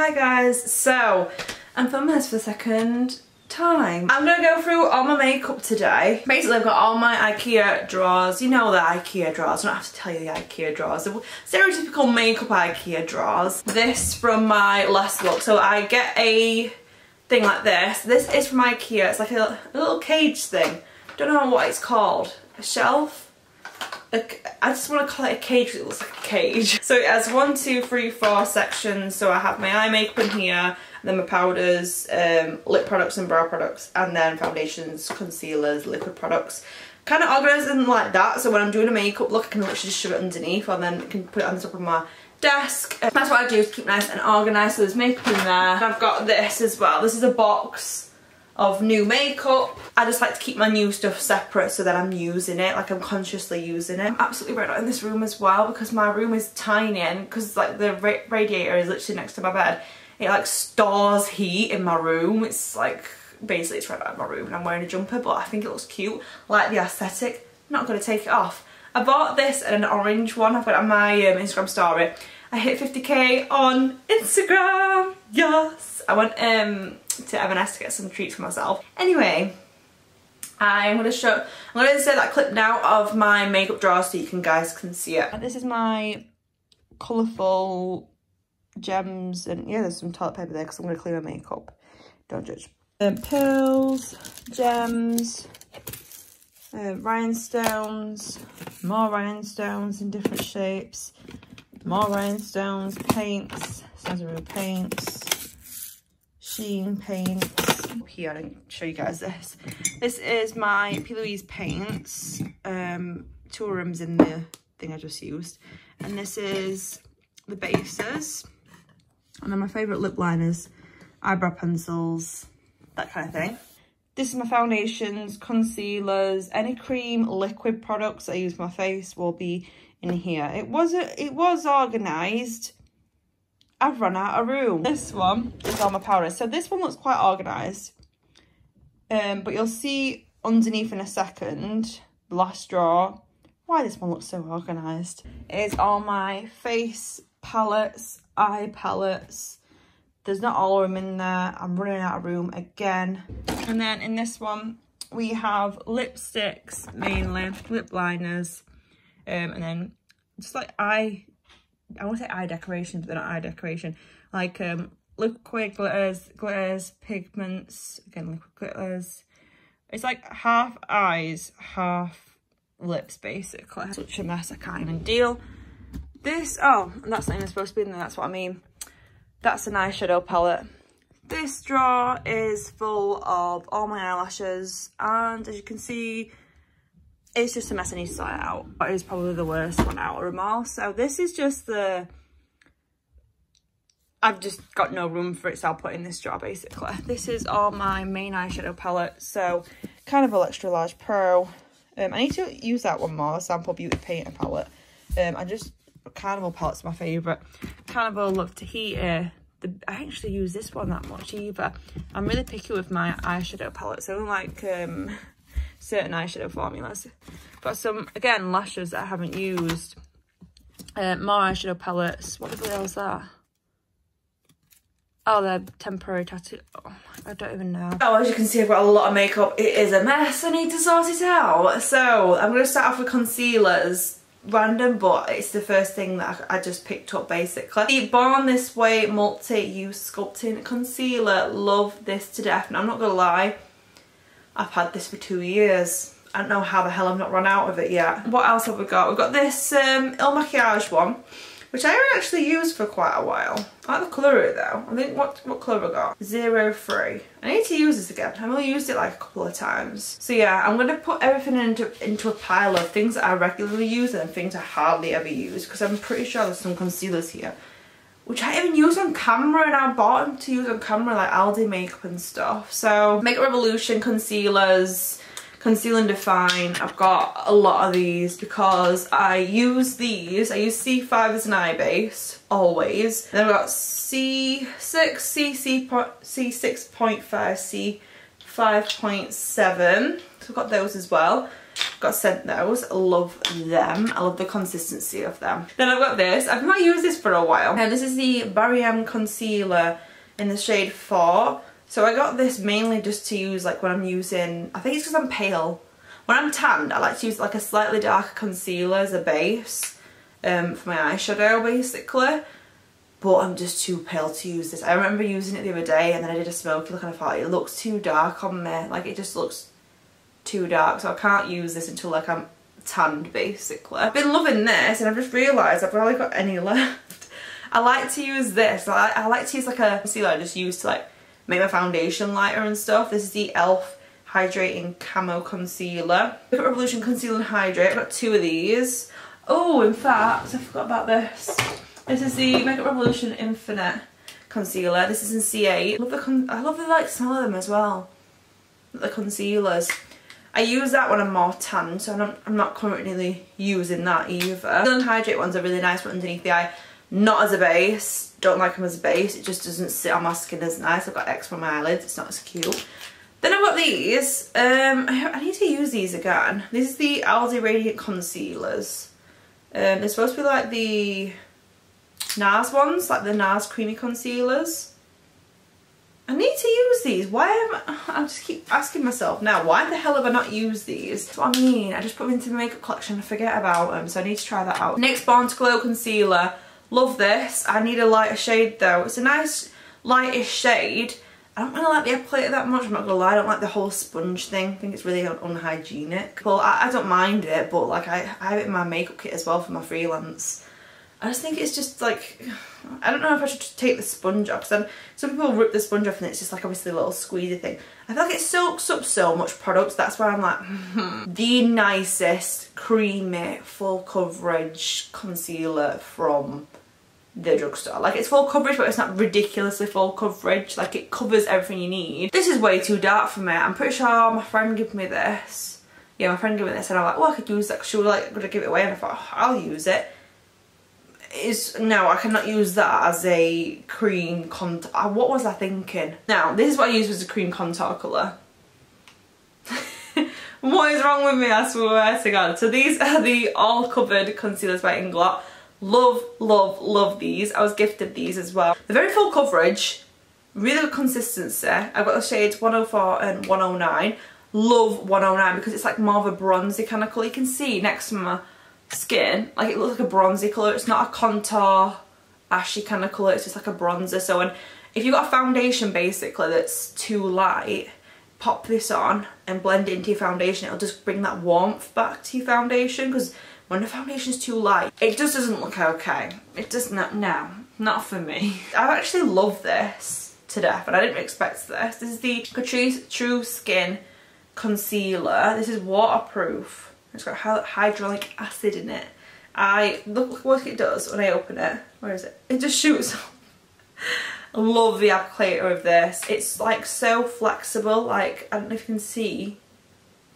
Hi guys, so I'm filming this for the second time. I'm gonna go through all my makeup today. Basically I've got all my Ikea drawers. You know the Ikea drawers, I don't have to tell you the Ikea drawers. The stereotypical makeup Ikea drawers. This from my last look. So I get a thing like this. This is from Ikea. It's like a, a little cage thing. Don't know what it's called. A shelf? I just want to call it a cage it looks like a cage. So it has one, two, three, four sections. So I have my eye makeup in here, then my powders, um, lip products and brow products, and then foundations, concealers, liquid products. Kind of organised like that, so when I'm doing a makeup look, I can literally just shove it underneath, and then I can put it on the top of my desk. That's what I do, is keep nice and organised, so there's makeup in there. I've got this as well. This is a box of new makeup. I just like to keep my new stuff separate so that I'm using it, like I'm consciously using it. I'm absolutely right out in this room as well because my room is tiny and because like the ra radiator is literally next to my bed, it like stores heat in my room. It's like, basically it's right out of my room and I'm wearing a jumper but I think it looks cute. Like the aesthetic. I'm not going to take it off. I bought this and an orange one. I've got on my um, Instagram story. I hit 50k on Instagram. Yes. I went um, to M&S to get some treats for myself. Anyway, I'm to show, I'm to insert that clip now of my makeup drawer so you can guys can see it. This is my colourful gems and yeah, there's some toilet paper there because I'm to clean my makeup. Don't judge. Um, pearls, gems, uh, rhinestones, more rhinestones in different shapes, more rhinestones, paints, real paints, Sheen paints. Here, I'll show you guys this. This is my P. Louise paints. Um, two rooms in the thing I just used. And this is the bases. And then my favourite lip liners, eyebrow pencils, that kind of thing. This is my foundations, concealers, any cream, liquid products I use my face will be in here. It was a, it was organised I've run out of room. This one is all my powder. So this one looks quite organised. Um, but you'll see underneath in a second, last drawer, why this one looks so organised. Is all my face palettes, eye palettes. There's not all of them in there. I'm running out of room again. And then in this one, we have lipsticks mainly, lip liners, um, and then just like eye I want to say eye decoration, but they're not eye decoration. Like um, liquid glitters, glitters, pigments, again, liquid glitters. It's like half eyes, half lips, basically. Such a mess, I can't even deal. This, oh, and that's not even supposed to be in there, that's what I mean. That's an eyeshadow palette. This drawer is full of all my eyelashes, and as you can see, it's just a mess I need to sort it out. It is probably the worst one out of them all. So this is just the... I've just got no room for it, so I'll put in this jar basically. This is all my main eyeshadow palette. So kind Carnival Extra Large Pro. Um, I need to use that one more, Sample Beauty Painter palette. Um, I just, Carnival palette's my favourite. Carnival Love Tahiti. The, I actually use this one that much either. I'm really picky with my eyeshadow palette. So like um, certain eyeshadow formulas. Got some, again, lashes that I haven't used. Uh, more eyeshadow palettes. What the else that? Oh, they're temporary tattoo. Oh, I don't even know. Oh, as you can see, I've got a lot of makeup. It is a mess. I need to sort it out. So, I'm going to start off with concealers. Random, but it's the first thing that I just picked up, basically. The Born This Way Multi-Use Sculpting Concealer. Love this to death. And I'm not going to lie, I've had this for two years. I don't know how the hell I've not run out of it yet. What else have we got? We've got this um, Il Makiage one, which I haven't actually used for quite a while. I like the colour of it though. I think, what, what colour have I got? Zero three. I need to use this again. I've only used it like a couple of times. So yeah, I'm going to put everything into, into a pile of things that I regularly use and things I hardly ever use because I'm pretty sure there's some concealers here which I even use on camera and I bought them to use on camera like Aldi makeup and stuff. So Makeup Revolution concealers, Conceal and Define. I've got a lot of these because I use these. I use C5 as an eye base, always. Then I've got C6, C, C6.5, C5.7. So I've got those as well. Got sent those. Love them. I love the consistency of them. Then I've got this. I've not used this for a while. And this is the Barry Concealer in the shade 4. So I got this mainly just to use like when I'm using, I think it's because I'm pale. When I'm tanned, I like to use like a slightly darker concealer as a base um, for my eyeshadow basically. But I'm just too pale to use this. I remember using it the other day and then I did a smoky look and I thought it looks too dark on me. Like it just looks too dark so I can't use this until like I'm tanned basically. I've been loving this and I've just realised I've barely got any left. I like to use this. I, I like to use like a concealer I just use to like make my foundation lighter and stuff. This is the e.l.f. Hydrating Camo Concealer. Makeup Revolution Conceal and Hydrate. I've got two of these. Oh, in fact, I forgot about this. This is the Makeup Revolution Infinite Concealer. This is in C8. I love the, I love the like smell of them as well. The concealers. I use that when I'm more tan, so I'm not, I'm not currently using that either. The Hydrate ones are really nice for underneath the eye. Not as a base. Don't like them as a base. It just doesn't sit on my skin as nice. I've got X on my eyelids. It's not as cute. Then I've got these. Um, I, need to use these again. This is the Aldi Radiant Concealers. Um, they're supposed to be like the NARS ones, like the NARS Creamy Concealers. I need to use these. Why am I, I just keep asking myself now, why the hell have I not used these? That's what I mean. I just put them into my makeup collection and forget about them, so I need to try that out. NYX Born to Glow Concealer. Love this. I need a lighter shade though. It's a nice lightish shade. I don't really like the applicator that much, I'm not gonna lie. I don't like the whole sponge thing. I think it's really unhygienic. But I, I don't mind it, but like I, I have it in my makeup kit as well for my freelance. I just think it's just like, I don't know if I should take the sponge off because some people rip the sponge off and it's just like obviously a little squeezy thing. I feel like it soaks up so much product, that's why I'm like, the nicest creamy full coverage concealer from the drugstore. Like it's full coverage but it's not ridiculously full coverage. Like it covers everything you need. This is way too dark for me. I'm pretty sure my friend gave me this. Yeah, my friend gave me this and I'm like, oh I could use that she was like I'm going to give it away and I thought, oh, I'll use it is no I cannot use that as a cream contour uh, what was I thinking? Now this is what I used as a cream contour colour. What is wrong with me I swear to god. So these are the all covered concealers by Inglot. Love love love these. I was gifted these as well. They're very full coverage really good consistency. I've got the shades 104 and 109 love 109 because it's like more of a bronzy kind of colour. You can see next to my skin. Like it looks like a bronzy colour. It's not a contour ashy kind of colour. It's just like a bronzer. So when, if you've got a foundation basically that's too light, pop this on and blend it into your foundation. It'll just bring that warmth back to your foundation because when the foundation's too light, it just doesn't look okay. It does not, no, not for me. I actually love this to death and I didn't expect this. This is the Catrice True Skin Concealer. This is waterproof it's got hyaluronic acid in it. I look what it does when I open it. Where is it? It just shoots. I love the applicator of this. It's like so flexible. Like I don't know if you can see.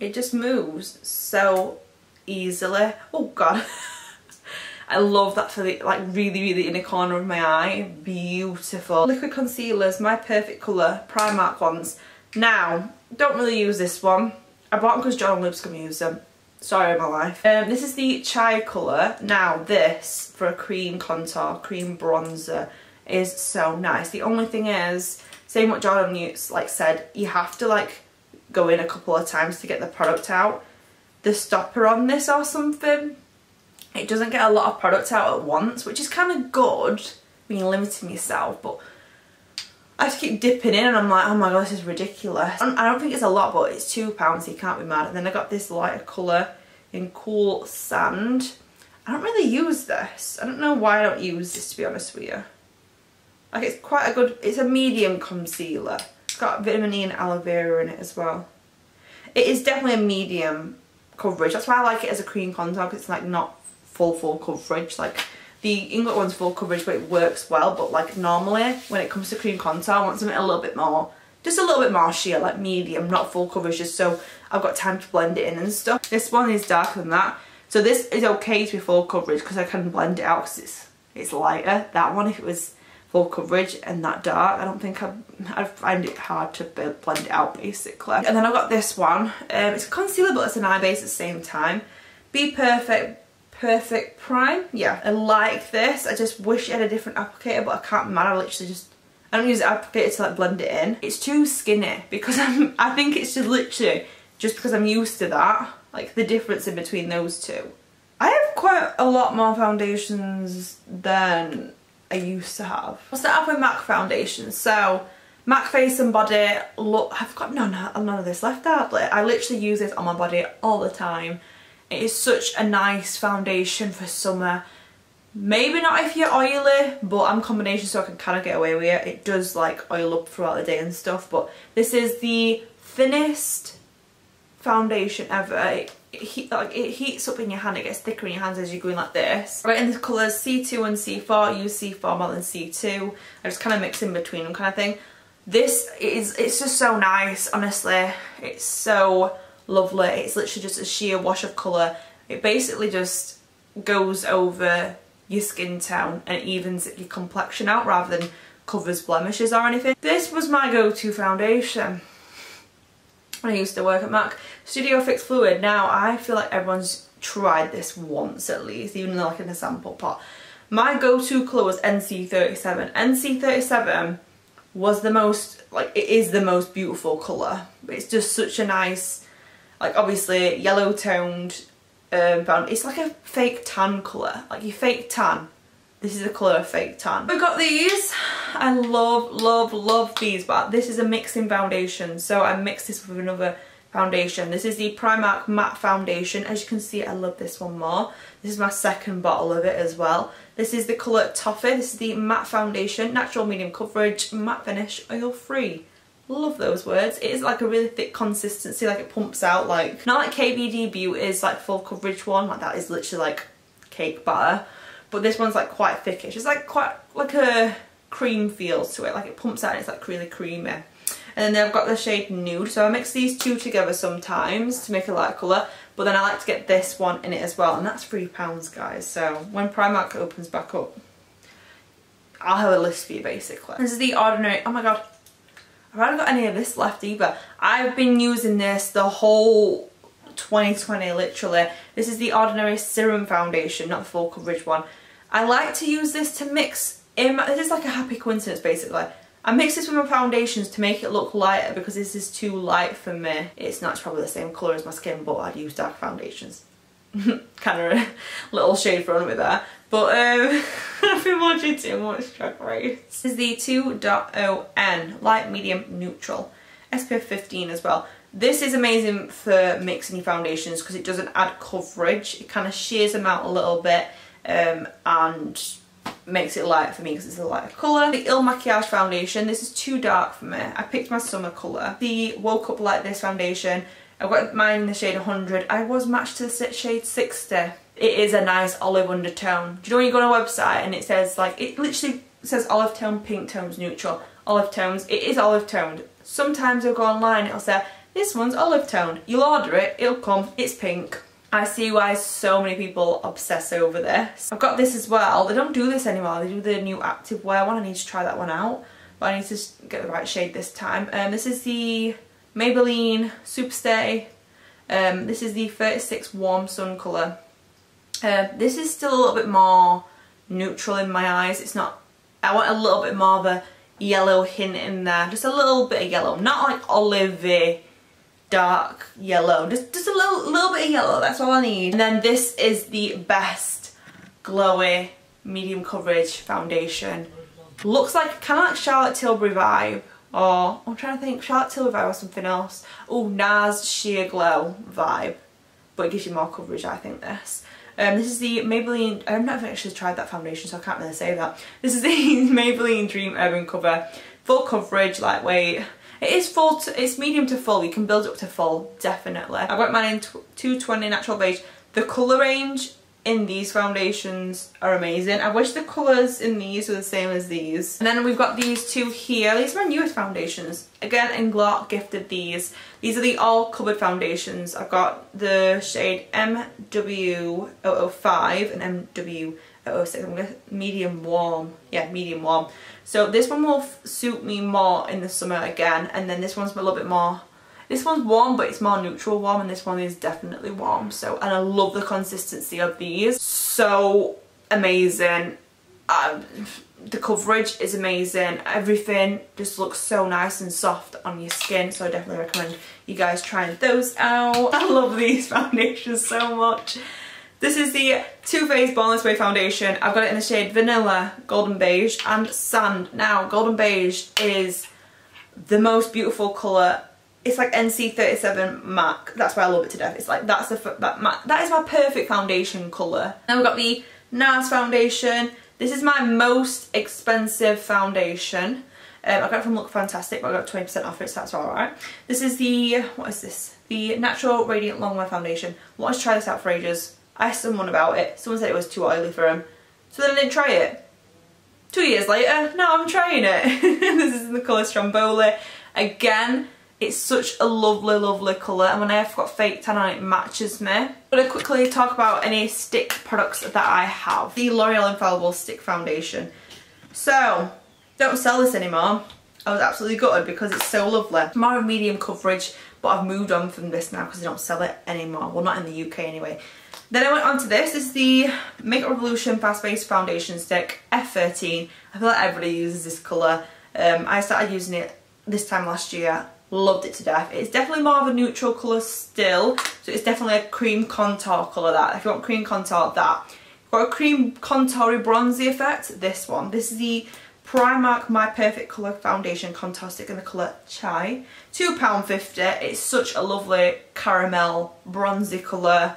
It just moves so easily. Oh god. I love that for the like really really inner corner of my eye. Beautiful. Liquid concealers, my perfect colour, Primark ones. Now, don't really use this one. I bought them because John Lipscomb use them of my life. Um, this is the Chai colour. Now this, for a cream contour, cream bronzer, is so nice. The only thing is, same what Jordan Newts like said, you have to like go in a couple of times to get the product out. The stopper on this or something, it doesn't get a lot of product out at once, which is kind of good when you're limiting yourself, but I just keep dipping in and I'm like, oh my god, this is ridiculous. I don't think it's a lot, but it's £2, so you can't be mad. And then I got this lighter colour in Cool Sand. I don't really use this. I don't know why I don't use this, to be honest with you. Like, it's quite a good, it's a medium concealer. It's got vitamin E and aloe vera in it as well. It is definitely a medium coverage. That's why I like it as a cream contour, because it's like not full, full coverage. Like, the Inglot one's full coverage but it works well but like normally when it comes to cream contour I want something a little bit more just a little bit more sheer like medium not full coverage just so I've got time to blend it in and stuff. This one is darker than that so this is okay to be full coverage because I can blend it out because it's, it's lighter. That one if it was full coverage and that dark. I don't think I, I find it hard to blend it out basically. And then I've got this one. Um, it's concealer but it's an eye base at the same time. BPerfect Perfect Prime. Yeah, I like this. I just wish it had a different applicator but I can't man. I literally just I don't use the applicator to like blend it in. It's too skinny because I'm, I think it's just literally just because I'm used to that. Like the difference in between those two. I have quite a lot more foundations than I used to have. I'll start off with MAC foundations. So MAC Face and Body, look, I've got no, no, none of this left out. I literally use this on my body all the time. It is such a nice foundation for summer. Maybe not if you're oily, but I'm combination so I can kind of get away with it. It does like oil up throughout the day and stuff, but this is the thinnest foundation ever. It, it, heat, like, it heats up in your hand, it gets thicker in your hands as you're going like this. Right in the colours C2 and C4, use C4 more than C2. I just kind of mix in between them kind of thing. This is, it's just so nice, honestly. It's so lovely. It's literally just a sheer wash of colour. It basically just goes over your skin tone and evens your complexion out rather than covers blemishes or anything. This was my go-to foundation when I used to work at MAC. Studio Fix Fluid. Now I feel like everyone's tried this once at least, even like in a sample pot. My go-to colour was NC37. NC37 was the most, like it is the most beautiful colour. It's just such a nice, like obviously yellow toned um, found. It's like a fake tan colour, like your fake tan. This is the colour of fake tan. We've got these. I love, love, love these, but this is a mixing foundation. So I mixed this with another foundation. This is the Primark Matte Foundation. As you can see, I love this one more. This is my second bottle of it as well. This is the colour Toffee. This is the matte foundation, natural medium coverage, matte finish, oil free. Love those words. It is like a really thick consistency, like it pumps out like, not like Beauty is like full coverage one, like that is literally like cake butter, But this one's like quite thickish. It's like quite like a cream feels to it, like it pumps out and it's like really creamy. And then I've got the shade Nude, so I mix these two together sometimes to make a light colour. But then I like to get this one in it as well, and that's £3 guys. So when Primark opens back up, I'll have a list for you basically. This is the Ordinary, oh my god, I haven't got any of this left either. I've been using this the whole 2020 literally. This is the Ordinary Serum Foundation, not the full coverage one. I like to use this to mix in, my, this is like a happy coincidence basically. I mix this with my foundations to make it look lighter because this is too light for me. It's not probably the same colour as my skin but I'd use dark foundations. kind of a little shade thrown with that. But um, I've been watching too much Drag Race. This is the 2.0N Light Medium Neutral. SPF 15 as well. This is amazing for mixing your foundations because it doesn't add coverage. It kind of shears them out a little bit um, and makes it light for me because it's a lighter colour. The Il Makiage foundation, this is too dark for me. I picked my summer colour. The Woke Up Like This foundation, I've got mine in the shade 100. I was matched to the shade 60. It is a nice olive undertone. Do you know when you go on a website and it says like, it literally says olive tone, pink tones, neutral, olive tones. It is olive toned. Sometimes I'll go online, it'll say, this one's olive toned. You'll order it, it'll come, it's pink. I see why so many people obsess over this. I've got this as well. They don't do this anymore. They do the new active wear one. I need to try that one out. But I need to get the right shade this time. Um, this is the Maybelline Superstay. Um, this is the 36 Warm Sun colour. Uh, this is still a little bit more neutral in my eyes. It's not, I want a little bit more of a yellow hint in there. Just a little bit of yellow. Not like olivey dark yellow. Just, just a little, little bit of yellow, that's all I need. And then this is the best glowy medium coverage foundation. Looks like kind of like Charlotte Tilbury vibe or I'm trying to think Charlotte Tilbury vibe or something else. Oh, NARS Sheer Glow vibe. But it gives you more coverage, I think, this. Um, this is the Maybelline, I've never actually tried that foundation so I can't really say that. This is the Maybelline Dream Urban Cover. Full coverage, lightweight. It is full, to, it's medium to full, you can build up to full, definitely. I got mine in 220 Natural Beige. The colour range in these foundations are amazing. I wish the colours in these were the same as these. And then we've got these two here. These are my newest foundations. Again, Inglot gifted these. These are the all covered foundations. I've got the shade MW005 and MW at 06. I'm going to medium warm. Yeah, medium warm. So this one will suit me more in the summer again. And then this one's a little bit more this one's warm, but it's more neutral warm, and this one is definitely warm. So, and I love the consistency of these. So amazing. Um, the coverage is amazing. Everything just looks so nice and soft on your skin. So I definitely recommend you guys trying those out. I love these foundations so much. This is the Too Faced Born This Way foundation. I've got it in the shade Vanilla, Golden Beige and Sand. Now, Golden Beige is the most beautiful colour it's like NC37 MAC. That's why I love it to death. It's like, that's the, that, that is my perfect foundation colour. Then we've got the NARS foundation. This is my most expensive foundation. Um, I got it from Look Fantastic, but I got 20% off it, so that's alright. This is the, what is this? The Natural Radiant Longwear Foundation. I wanted to try this out for ages. I asked someone about it. Someone said it was too oily for him. So then I didn't try it. Two years later, now I'm trying it. this is in the colour Stromboli. Again, it's such a lovely, lovely colour and when I've got fake tan on it matches me. I'm going to quickly talk about any stick products that I have. The L'Oreal Infallible Stick Foundation. So, don't sell this anymore. I was absolutely gutted because it's so lovely. More medium coverage, but I've moved on from this now because they don't sell it anymore. Well, not in the UK anyway. Then I went on to this. This is the Makeup Revolution Fast Base Foundation Stick F13. I feel like everybody uses this colour. Um, I started using it this time last year loved it to death. It's definitely more of a neutral colour still, so it's definitely a cream contour colour that. If you want cream contour, that. Got a cream contoury bronzy effect, this one. This is the Primark My Perfect Colour Foundation Contour Stick in the colour Chai. £2.50. It's such a lovely caramel bronzy colour.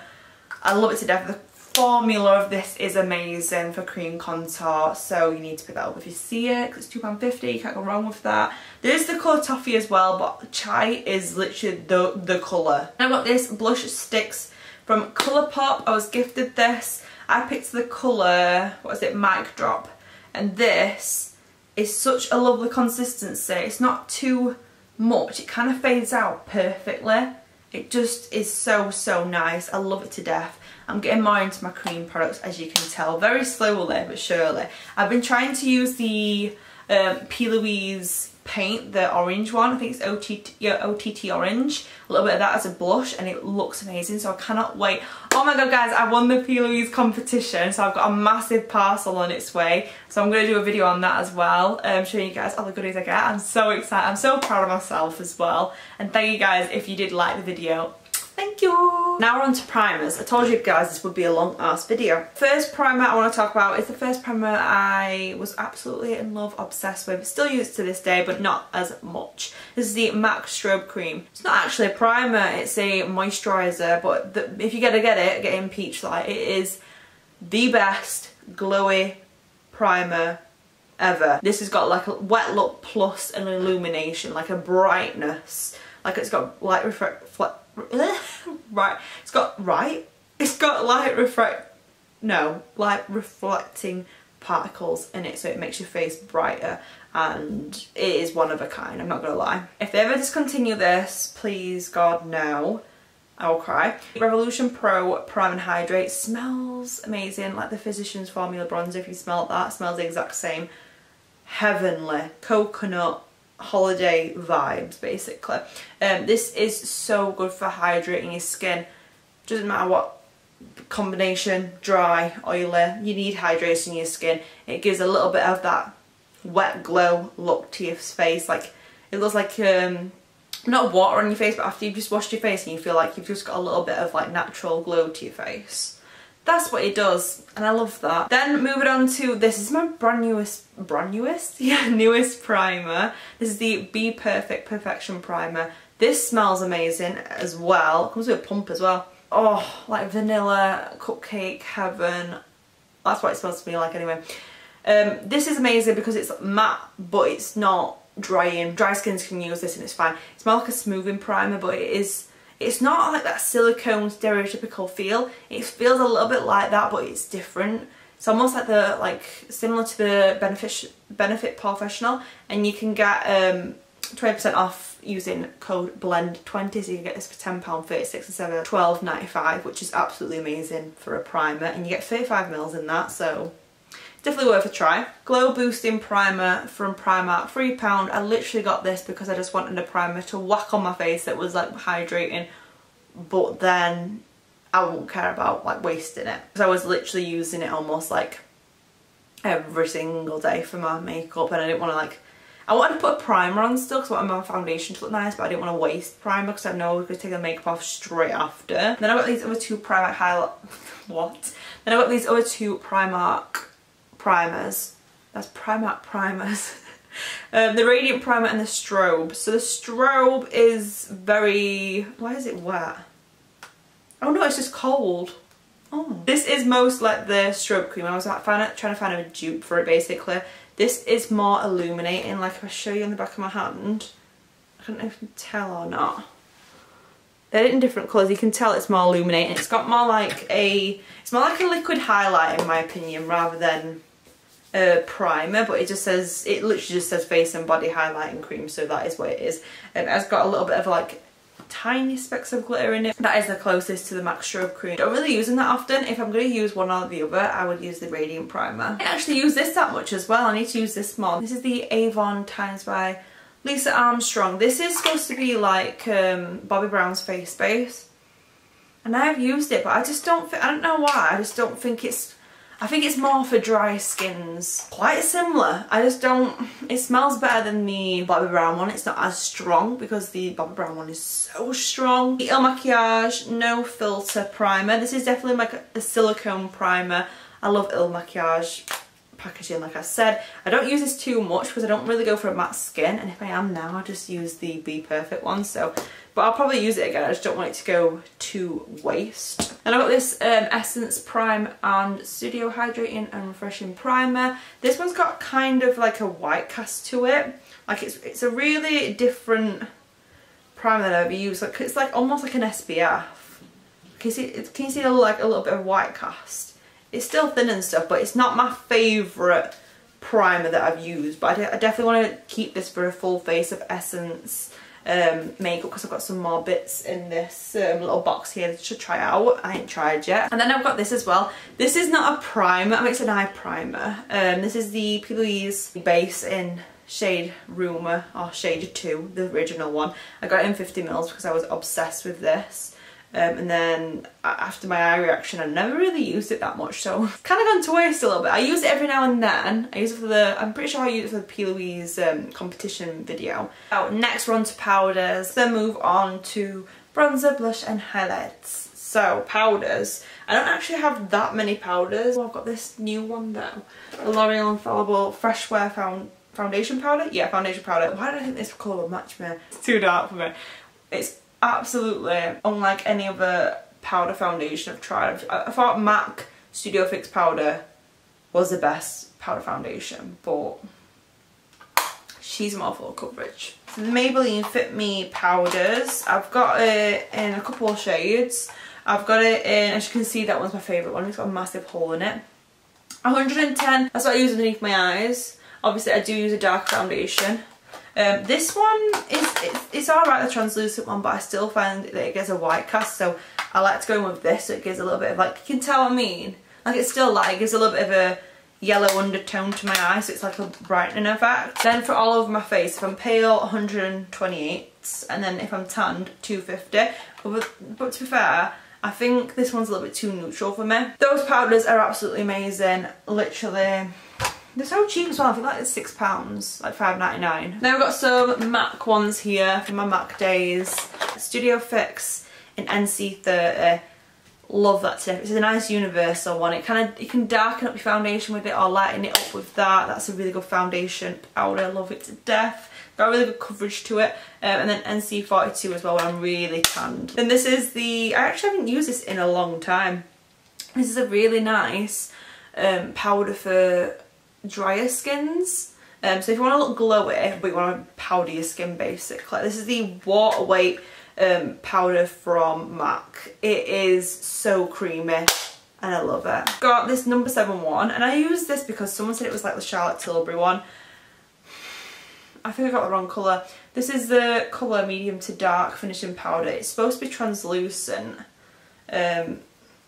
I love it to death. The formula of this is amazing for cream contour so you need to pick that up if you see it because it's £2.50 you can't go wrong with that there is the colour toffee as well but chai is literally the the colour. I've got this blush sticks from Colourpop. I was gifted this. I picked the colour what is it mic drop. And this is such a lovely consistency. It's not too much. It kind of fades out perfectly. It just is so so nice. I love it to death. I'm getting more into my cream products as you can tell, very slowly but surely. I've been trying to use the um, P. Louise paint, the orange one, I think it's OTT, yeah, OTT orange, a little bit of that as a blush and it looks amazing so I cannot wait. Oh my god guys, I won the P. Louise competition so I've got a massive parcel on its way so I'm going to do a video on that as well, um, showing you guys all the goodies I get. I'm so excited, I'm so proud of myself as well and thank you guys if you did like the video Thank you! Now we're on to primers. I told you guys this would be a long ass video. First primer I want to talk about is the first primer I was absolutely in love, obsessed with. Still use to this day but not as much. This is the MAC Strobe Cream. It's not actually a primer, it's a moisturiser but the, if you're gonna get it, get it in Peach Light. It is the best glowy primer ever. This has got like a wet look plus an illumination, like a brightness. Like it's got light reflect right, it's got, right, it's got light refract, no, light reflecting particles in it so it makes your face brighter and it is one of a kind, I'm not gonna lie. If they ever discontinue this, please God no, I will cry. Revolution Pro Prime and Hydrate smells amazing, like the Physicians Formula Bronzer, if you smell that, smells the exact same. Heavenly, coconut, holiday vibes basically. Um, this is so good for hydrating your skin. Doesn't matter what combination, dry, oily, you need hydration in your skin. It gives a little bit of that wet glow look to your face. Like it looks like um, not water on your face but after you've just washed your face and you feel like you've just got a little bit of like natural glow to your face that's what it does and I love that. Then moving on to this is my brand newest, brand newest? Yeah, newest primer. This is the BPerfect Perfection Primer. This smells amazing as well. Comes with a pump as well. Oh, like vanilla, cupcake, heaven. That's what it smells to me like anyway. Um, this is amazing because it's matte but it's not drying. Dry skins can use this and it's fine. It smells like a smoothing primer but it is it's not like that silicone stereotypical feel. It feels a little bit like that, but it's different. It's almost like the like similar to the Benefit Benefit POREfessional, and you can get um 20% off using code BLEND20 so you can get this for £10, 36 instead of 12.95 which is absolutely amazing for a primer and you get 35 mils in that so definitely worth a try. Glow Boosting Primer from Primark, £3. I literally got this because I just wanted a primer to whack on my face that was like hydrating but then I won't care about like wasting it. Because I was literally using it almost like every single day for my makeup and I didn't want to like I wanted to put a primer on still because I wanted my foundation to look nice but I didn't want to waste primer because I know I could take the makeup off straight after. Then I got these other two Primark highlight... what? Then I got these other two Primark primers. That's Primark primers. um, the Radiant Primer and the Strobe. So the Strobe is very... Why is it wet? Oh no, it's just cold. Oh. This is most like the strobe cream. I was like, trying to find a dupe for it basically. This is more illuminating. Like if I show you on the back of my hand, I don't know if you can tell or not. They're in different colours. You can tell it's more illuminating. It's got more like a, it's more like a liquid highlight in my opinion rather than a primer but it just says it literally just says face and body highlighting cream so that is what it is and it has got a little bit of like tiny specks of glitter in it. That is the closest to the MAC Strobe Cream. I don't really use them that often. If I'm going to use one or the other, I would use the Radiant Primer. I actually use this that much as well. I need to use this more. This is the Avon Times by Lisa Armstrong. This is supposed to be like um, Bobbi Brown's face base. And I have used it, but I just don't I don't know why. I just don't think it's I think it's more for dry skins. Quite similar. I just don't... It smells better than the Bobbi Brown one. It's not as strong because the Bobbi Brown one is so strong. The Il Makiage No Filter Primer. This is definitely like a silicone primer. I love Il Makiage packaging like I said. I don't use this too much because I don't really go for a matte skin and if I am now I just use the BPerfect one so but I'll probably use it again I just don't want it to go to waste. And I've got this um, Essence Prime and Studio Hydrating and Refreshing Primer. This one's got kind of like a white cast to it like it's, it's a really different primer that I've used like it's like almost like an SPF. Can you see, can you see a, like a little bit of white cast? It's still thin and stuff, but it's not my favourite primer that I've used. But I, I definitely want to keep this for a full face of Essence um, makeup because I've got some more bits in this um, little box here to try out. I ain't tried yet. And then I've got this as well. This is not a primer, it's an eye primer. Um, this is the P. Base in shade Rumour or Shade 2, the original one. I got it in 50ml because I was obsessed with this. Um, and then after my eye reaction I never really used it that much so it's kind of gone to waste a little bit. I use it every now and then. I use it for the, I'm pretty sure I use it for the P. Louise um, competition video. Now next we're on to powders. Then move on to bronzer, blush and highlights. So powders. I don't actually have that many powders. I've got this new one though. The L'Oreal Infallible Fresh Wear Found Foundation Powder? Yeah, foundation powder. Why do I think this colour would match me? It's too dark for me. It's absolutely unlike any other powder foundation I've tried. I thought MAC Studio Fix powder was the best powder foundation, but she's more full coverage. So the Maybelline Fit Me powders, I've got it in a couple of shades. I've got it in, as you can see, that one's my favourite one. It's got a massive hole in it. 110, that's what I use underneath my eyes. Obviously, I do use a dark foundation. Um, this one is it's, it's alright the translucent one but I still find that it gets a white cast so I like to go in with this so it gives a little bit of like you can tell what I mean like it's still light it gives a little bit of a yellow undertone to my eye so it's like a brightening effect. Then for all over my face if I'm pale 128 and then if I'm tanned 250 but, but to be fair I think this one's a little bit too neutral for me. Those powders are absolutely amazing literally they're so cheap as well. I think like it's six pounds, like five ninety nine. Now we've got some MAC ones here from my MAC days. Studio Fix in NC30. Love that tip. It's a nice universal one. It kind of you can darken up your foundation with it or lighten it up with that. That's a really good foundation powder. Love it to death. Got really good coverage to it. Um, and then NC42 as well I'm really tanned. And this is the, I actually haven't used this in a long time. This is a really nice um, powder for drier skins. Um, so if you want to look glowy but you want to powder your skin basically, this is the Water Weight um, powder from MAC. It is so creamy and I love it. Got this number 7 one and I used this because someone said it was like the Charlotte Tilbury one. I think I got the wrong colour. This is the colour medium to dark finishing powder. It's supposed to be translucent. Um,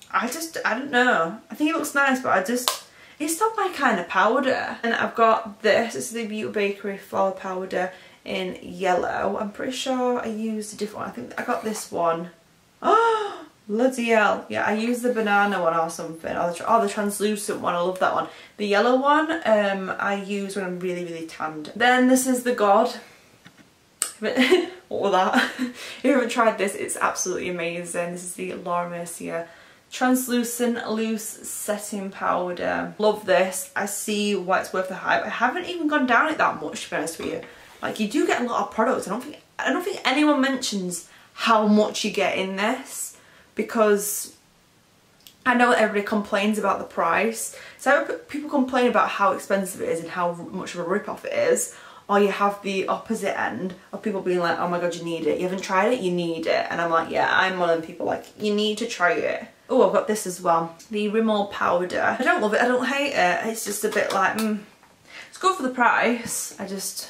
I just, I don't know. I think it looks nice but I just, It's not my kind of powder. And I've got this, this is the Beauty Bakery Flour Powder in yellow. I'm pretty sure I used a different one. I think I got this one. Oh, bloody hell. Yeah, I used the banana one or something. Or the, oh, the translucent one. I love that one. The yellow one um, I use when I'm really, really tanned. Then this is the God. what was that? if you haven't tried this, it's absolutely amazing. This is the Laura Mercier translucent loose setting powder love this i see why it's worth the hype i haven't even gone down it that much to be honest with you like you do get a lot of products i don't think i don't think anyone mentions how much you get in this because I know everybody complains about the price. So people complain about how expensive it is and how much of a rip-off it is. Or you have the opposite end of people being like, oh my god, you need it. You haven't tried it, you need it. And I'm like, yeah, I'm one of people like, you need to try it. Oh, I've got this as well. The Rimmel powder. I don't love it, I don't hate it. It's just a bit like, mm, it's good for the price. I just,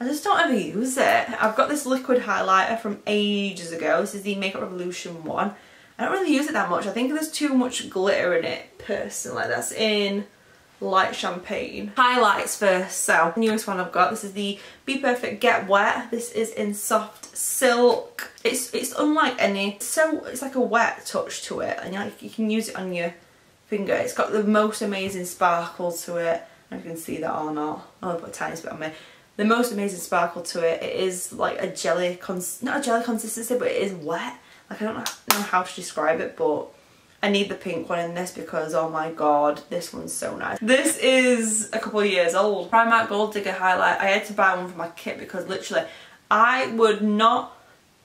I just don't ever use it. I've got this liquid highlighter from ages ago. This is the Makeup Revolution one. I don't really use it that much. I think there's too much glitter in it, personally. That's in light champagne. Highlights first, so newest one I've got, this is the BPerfect Get Wet. This is in soft silk. It's it's unlike any, so it's like a wet touch to it and like you can use it on your finger. It's got the most amazing sparkle to it. I can see that or not. I'll put a tiny bit on me. The most amazing sparkle to it. It is like a jelly, not a jelly consistency, but it is wet. Like I don't know how to describe it, but I need the pink one in this because oh my god this one's so nice. This is a couple of years old. Primark Gold Digger highlight. I had to buy one for my kit because literally I would not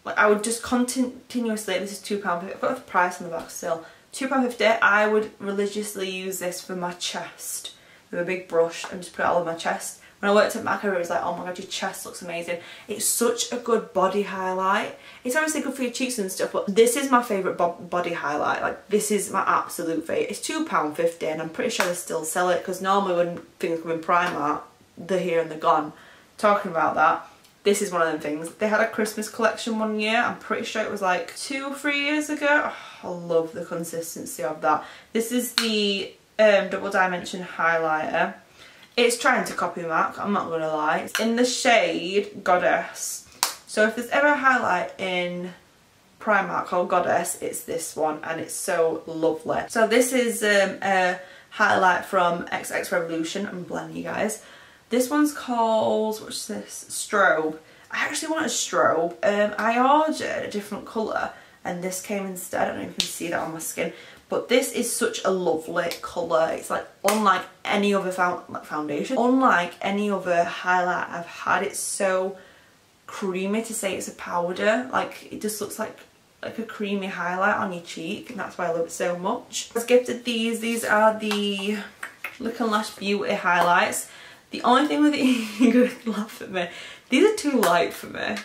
like I would just continuously this is £2.50 I've got the price on the back still £2.50 I would religiously use this for my chest with a big brush and just put it all on my chest when I worked at MAC, it was like, oh my god, your chest looks amazing. It's such a good body highlight. It's obviously good for your cheeks and stuff, but this is my favourite bo body highlight. Like, this is my absolute favourite. It's £2.50 and I'm pretty sure they still sell it because normally when things come in Primark, they're here and they're gone. Talking about that, this is one of them things. They had a Christmas collection one year. I'm pretty sure it was like two or three years ago. Oh, I love the consistency of that. This is the um, double dimension highlighter. It's trying to copy MAC, I'm not gonna lie. It's in the shade Goddess. So if there's ever a highlight in Primark called Goddess, it's this one and it's so lovely. So this is um, a highlight from XX Revolution. I'm blending you guys. This one's called, what's this? Strobe. I actually want a strobe. Um, I ordered a different colour and this came instead. I don't know if you can see that on my skin. But this is such a lovely colour. It's like unlike any other foundation. Unlike any other highlight I've had. It's so creamy to say it's a powder. Like it just looks like like a creamy highlight on your cheek and that's why I love it so much. I was gifted these. These are the Look and Lash Beauty highlights. The only thing with it, you're going to laugh at me. These are too light for me.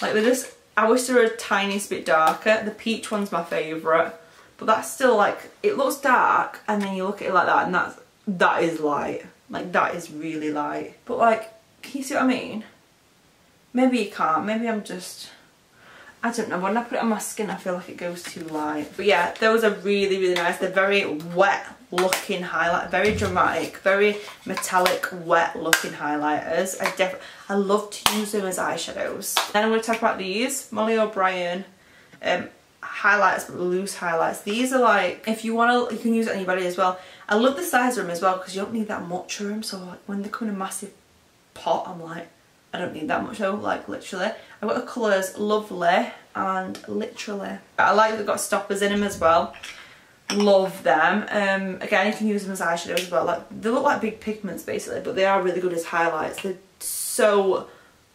Like they're just, I wish they were a tiniest bit darker. The peach one's my favourite. But that's still like, it looks dark and then you look at it like that and that's, that is light. Like that is really light. But like, can you see what I mean? Maybe you can't, maybe I'm just, I don't know, when I put it on my skin I feel like it goes too light. But yeah, those are really, really nice. They're very wet looking highlight, very dramatic, very metallic, wet looking highlighters. I def I love to use them as eyeshadows. Then I'm going to talk about these, Molly O'Brien. Um, highlights but loose highlights. These are like if you want to you can use it on your body as well. I love the size of them as well because you don't need that much of them so like when they come in a massive pot I'm like I don't need that much though like literally. I've got the colours lovely and literally. I like they've got stoppers in them as well. Love them. Um again you can use them as eyeshadows as well. Like they look like big pigments basically but they are really good as highlights. They're so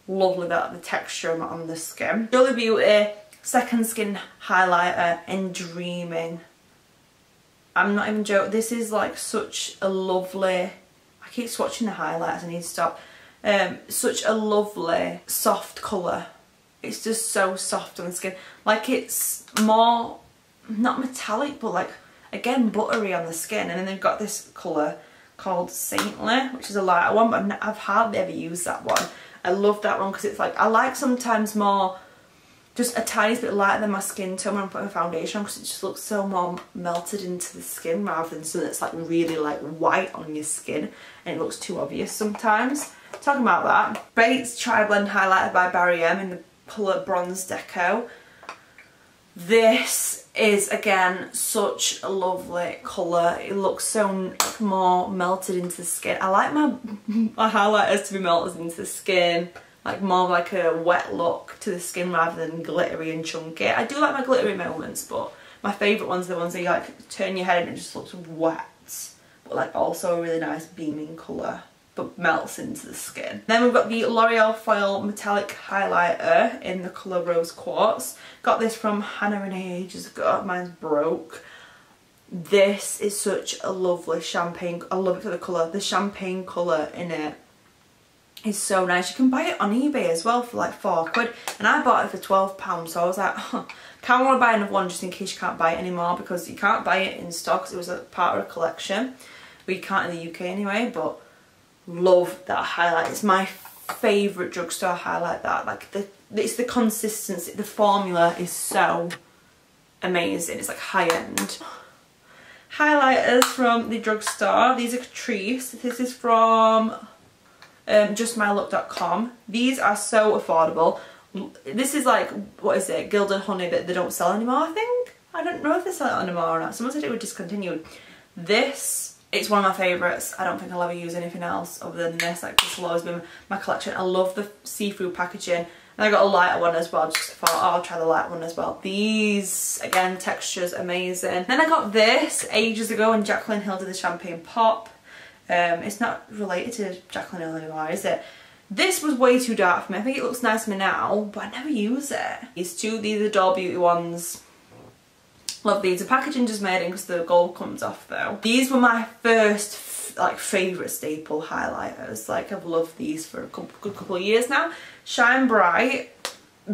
lovely that the texture on the skin. Jolie Beauty Second Skin highlighter in Dreaming. I'm not even joking. This is like such a lovely... I keep swatching the highlights. I need to stop. Um, such a lovely soft colour. It's just so soft on the skin. Like it's more, not metallic, but like, again, buttery on the skin. And then they've got this colour called Saintly, which is a lighter one, but I've hardly ever used that one. I love that one because it's like, I like sometimes more just a tiny bit lighter than my skin tone when I'm putting foundation on because it just looks so more melted into the skin rather than something that's like really like white on your skin and it looks too obvious sometimes. Talking about that, Bates Tri Blend Highlighter by Barry M in the colour Bronze Deco. This is again such a lovely colour. It looks so more melted into the skin. I like my, my highlighters to be melted into the skin like more like a wet look to the skin rather than glittery and chunky. I do like my glittery moments but my favourite ones are the ones that you like turn your head and it just looks wet but like also a really nice beaming colour but melts into the skin. Then we've got the L'Oreal Foil Metallic Highlighter in the colour Rose Quartz. Got this from Hannah Renee ages ago, mine's broke. This is such a lovely champagne, I love it for the colour, the champagne colour in it is so nice. You can buy it on eBay as well for like four quid. And I bought it for 12 pounds so I was like huh, can't want to buy another one just in case you can't buy it anymore because you can't buy it in stock it was a part of a collection. We can't in the UK anyway but love that highlight. It's my favourite drugstore highlight that. Like the it's the consistency. The formula is so amazing. It's like high-end. Highlighters from the drugstore. These are Catrice. This is from um, justmylook.com. These are so affordable. This is like, what is it, Gilded Honey that they don't sell anymore, I think? I don't know if they sell it anymore or not. Someone said it was discontinued. This, it's one of my favourites. I don't think I'll ever use anything else other than this. Like, this will always be my collection. I love the see-through packaging. And I got a lighter one as well, just thought, oh, I'll try the light one as well. These, again, textures amazing. Then I got this ages ago when Jaclyn Hill did the Champagne Pop. Um, it's not related to Jaclyn Hill anymore, is it? This was way too dark for me. I think it looks nice to me now, but I never use it. These two, these are Doll Beauty ones. Love these. The packaging just made in because the gold comes off though. These were my first like favourite staple highlighters. Like I've loved these for a couple, good couple of years now. Shine Bright,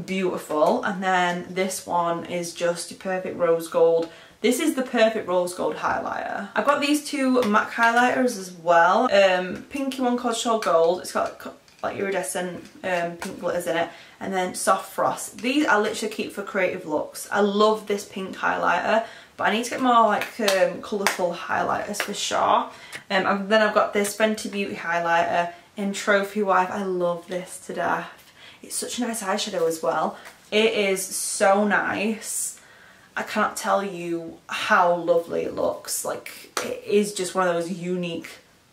beautiful. And then this one is just your perfect rose gold. This is the perfect rose gold highlighter. I've got these two MAC highlighters as well. Um, pinky one called Show Gold. It's got like iridescent um, pink glitters in it. And then Soft Frost. These I literally keep for creative looks. I love this pink highlighter. But I need to get more like um, colourful highlighters for sure. Um, and then I've got this Fenty Beauty highlighter in Trophy Wife. I love this to death. It's such a nice eyeshadow as well. It is so nice. I cannot tell you how lovely it looks. Like it is just one of those unique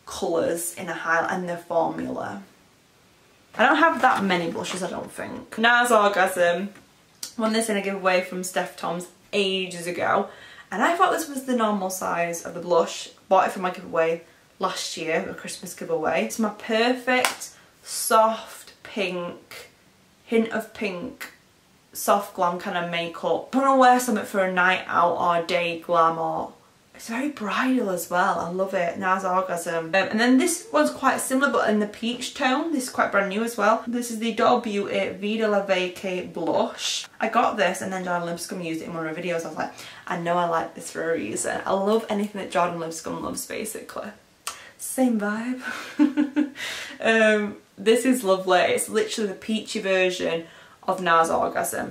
colours in a highlight and the formula. I don't have that many blushes I don't think. NARS Orgasm won this in a giveaway from Steph Toms ages ago and I thought this was the normal size of the blush. Bought it for my giveaway last year, a Christmas giveaway. It's my perfect soft pink, hint of pink soft glam kind of makeup. I'm gonna wear something for a night out or day glam or it's very bridal as well. I love it. NARS Orgasm. Um, and then this one's quite similar but in the peach tone. This is quite brand new as well. This is the Doll Beauty Vida La Vacay Blush. I got this and then Jordan Lipscomb used it in one of her videos. I was like, I know I like this for a reason. I love anything that Jordan Lipscomb loves basically. Same vibe. um, this is lovely. It's literally the peachy version of NARS Orgasm.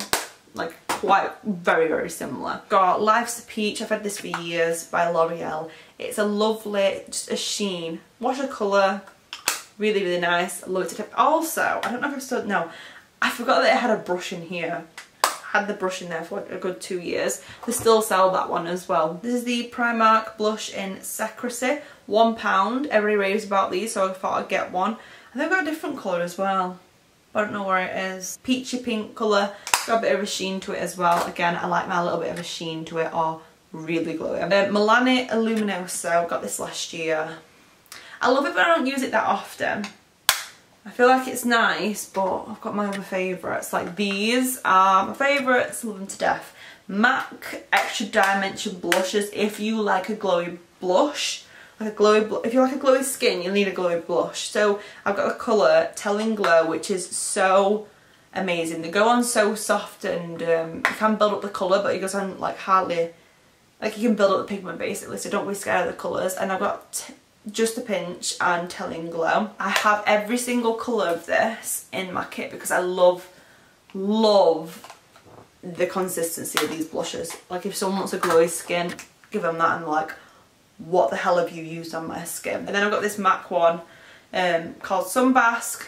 Like quite very very similar. Got Life's a Peach, I've had this for years by L'Oreal. It's a lovely, just a sheen. Watercolour, really really nice. Love it. Also, I don't know if I've still, no, I forgot that it had a brush in here. had the brush in there for a good two years. They still sell that one as well. This is the Primark blush in Secrecy. One pound. Everybody raves about these so I thought I'd get one. And they've got a different colour as well. I don't know where it is. Peachy pink colour. Got a bit of a sheen to it as well. Again, I like my little bit of a sheen to it or really glowy. Uh, Milani Illuminoso. Got this last year. I love it but I don't use it that often. I feel like it's nice but I've got my other favourites. Like these are my favourites. Love them to death. MAC Extra Dimension Blushes. If you like a glowy blush like a glowy, if you like a glowy skin, you'll need a glowy blush. So I've got a colour, Telling Glow, which is so amazing. They go on so soft and um, you can build up the colour, but it goes on like hardly, like you can build up the pigment basically, so don't be scared of the colours. And I've got Just a Pinch and Telling Glow. I have every single colour of this in my kit because I love, love the consistency of these blushes. Like if someone wants a glowy skin, give them that and like, what the hell have you used on my skin? And then I've got this MAC one um, called Sunbasque.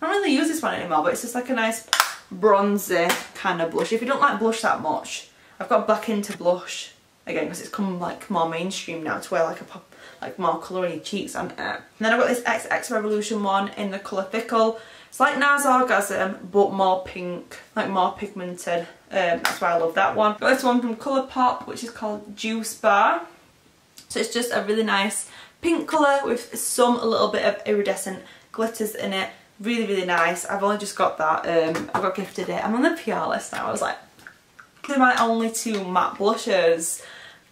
I don't really use this one anymore, but it's just like a nice bronzy kind of blush. If you don't like blush that much, I've got back into blush again because it's come like more mainstream now to wear like a pop, like more colour on your cheeks and it. And then I've got this XX Revolution one in the colour Fickle. It's like NARS Orgasm but more pink, like more pigmented. Um, that's why I love that one. Got this one from Colourpop which is called Juice Bar. So it's just a really nice pink colour with some a little bit of iridescent glitters in it. Really, really nice. I've only just got that. Um, I got gifted it. I'm on the PR list now. I was like, they're my only two matte blushes.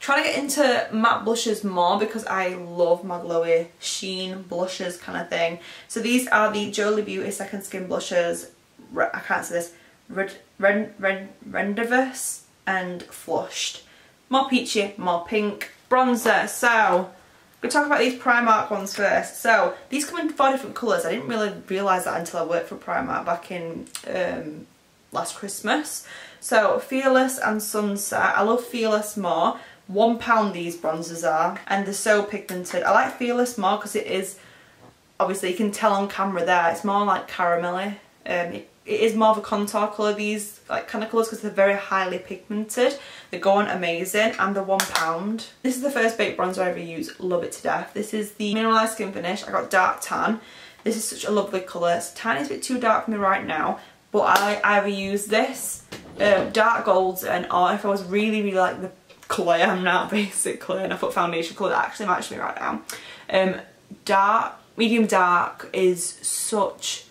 Trying to get into matte blushes more because I love my glowy sheen blushes kind of thing. So these are the Jolie Beauty Second Skin blushes. I can't say this. Red, red, red, Rendezvous and Flushed. More peachy, more pink. Bronzer. So We'll talk about these Primark ones first. So these come in four different colours. I didn't really realise that until I worked for Primark back in um, last Christmas. So Fearless and Sunset. I love Fearless more. One pound these bronzers are and they're so pigmented. I like Fearless more because it is, obviously you can tell on camera there, it's more like caramelly. Um, it it is more of a contour colour these like kind of colours because they're very highly pigmented. They go on amazing and they're one pound. This is the first baked bronzer i ever used. Love it to death. This is the mineralized skin finish. I got dark tan. This is such a lovely colour. It's a tiny bit too dark for me right now but i either use this um, dark golds and or if i was really really like the colour i am now basically and i put foundation colour that actually matches me right now. Um dark medium dark is such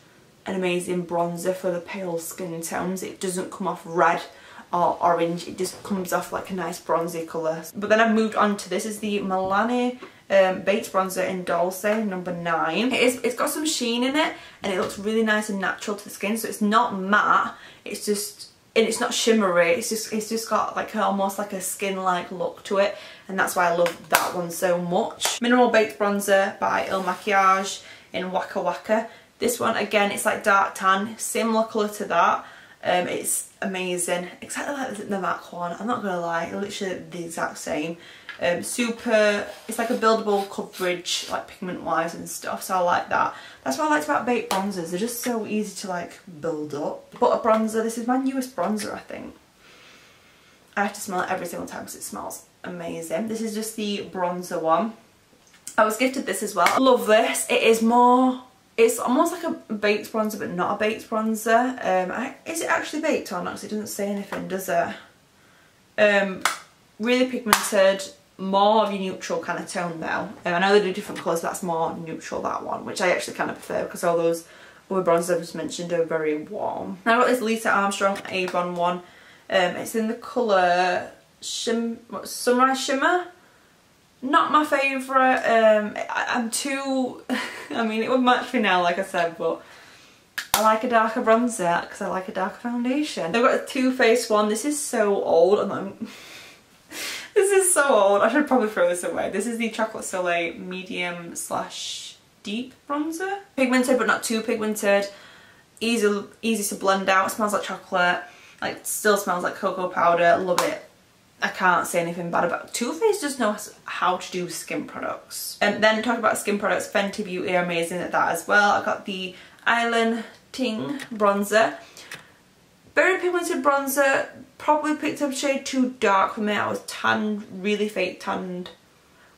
an amazing bronzer for the pale skin tones. It doesn't come off red or orange, it just comes off like a nice bronzy colour. But then I've moved on to this is the Milani um, Baked Bronzer in Dolce number 9. It is, it's got some sheen in it and it looks really nice and natural to the skin so it's not matte, it's just and it's not shimmery it's just it's just got like almost like a skin like look to it and that's why I love that one so much. Mineral Baked Bronzer by Il Makiage in Waka Waka this one, again, it's like dark tan, similar colour to that. Um, it's amazing, exactly like the MAC one, I'm not going to lie, literally the exact same. Um, super, it's like a buildable coverage, like pigment wise and stuff, so I like that. That's what I liked about baked bronzers, they're just so easy to like build up. But a bronzer, this is my newest bronzer I think. I have to smell it every single time because it smells amazing. This is just the bronzer one. I was gifted this as well. Love this. It is more it's almost like a baked bronzer but not a baked bronzer. Um, I, is it actually baked or not? Because it doesn't say anything, does it? Um, really pigmented, more of a neutral kind of tone though. Um, I know they do different colours, that's more neutral that one, which I actually kind of prefer because all those other bronzers I've just mentioned are very warm. Now I've got this Lisa Armstrong Avon one. Um, it's in the colour Shim Sunrise Shimmer not my favourite. Um, I, am too, I mean it would match me now like I said but I like a darker bronzer because I like a darker foundation. I've got a Too Faced one. This is so old and I'm, this is so old. I should probably throw this away. This is the Chocolate Soleil medium slash deep bronzer. Pigmented but not too pigmented. Easy, easy to blend out. Smells like chocolate. Like still smells like cocoa powder. Love it. I can't say anything bad about Too Faced just knows how to do skin products. And then talk about skin products, Fenty Beauty are amazing at that as well. I got the Island Ting hmm. bronzer. Very pigmented bronzer, probably picked up a shade too dark for me. I was tanned, really fake tanned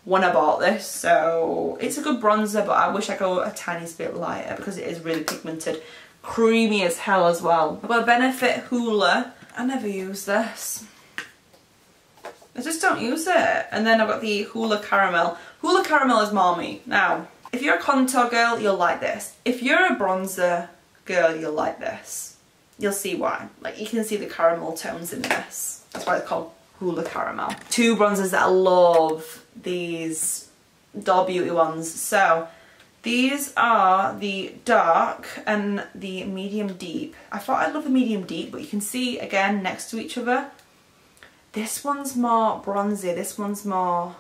when I bought this. So it's a good bronzer, but I wish I go a tiny bit lighter because it is really pigmented. Creamy as hell as well. I've got a Benefit Hoola. I never use this. I just don't use it. And then I've got the Hoola Caramel. Hoola Caramel is mommy. Now, if you're a contour girl, you'll like this. If you're a bronzer girl, you'll like this. You'll see why. Like, you can see the caramel tones in this. That's why it's called Hoola Caramel. Two bronzers that I love. These Doll Beauty ones. So, these are the dark and the medium deep. I thought I'd love the medium deep, but you can see, again, next to each other, this one's more bronzy, this one's more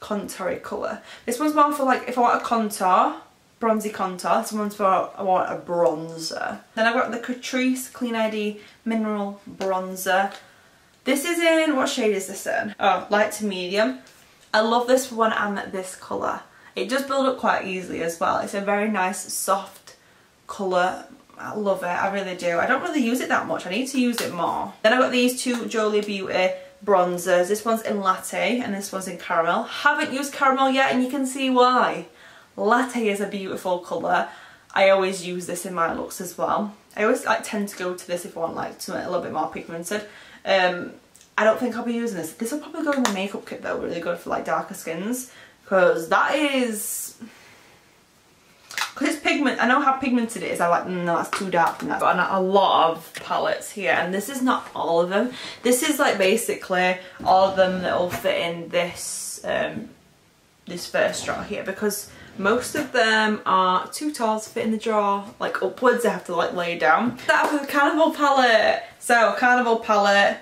contoury colour. This one's more for like, if I want a contour, bronzy contour. This one's for I want a bronzer. Then I've got the Catrice Clean ID Mineral Bronzer. This is in, what shade is this in? Oh, light to medium. I love this one and this colour. It does build up quite easily as well. It's a very nice soft colour. I love it, I really do. I don't really use it that much. I need to use it more. Then I've got these two Jolie Beauty bronzers. This one's in latte and this one's in caramel. Haven't used caramel yet and you can see why. Latte is a beautiful colour. I always use this in my looks as well. I always like tend to go to this if I want like something a little bit more pigmented. Um, I don't think I'll be using this. This will probably go in the makeup kit though, really good for like darker skins. Because that is... Because it's pigment, I know how pigmented it is, I'm like, mm, no, that's too dark for that. But I've got a lot of palettes here, and this is not all of them. This is like basically all of them that will fit in this, um, this first drawer here, because most of them are too tall to fit in the drawer, like upwards, I have to like lay down. That was a Carnival palette. So, Carnival palette.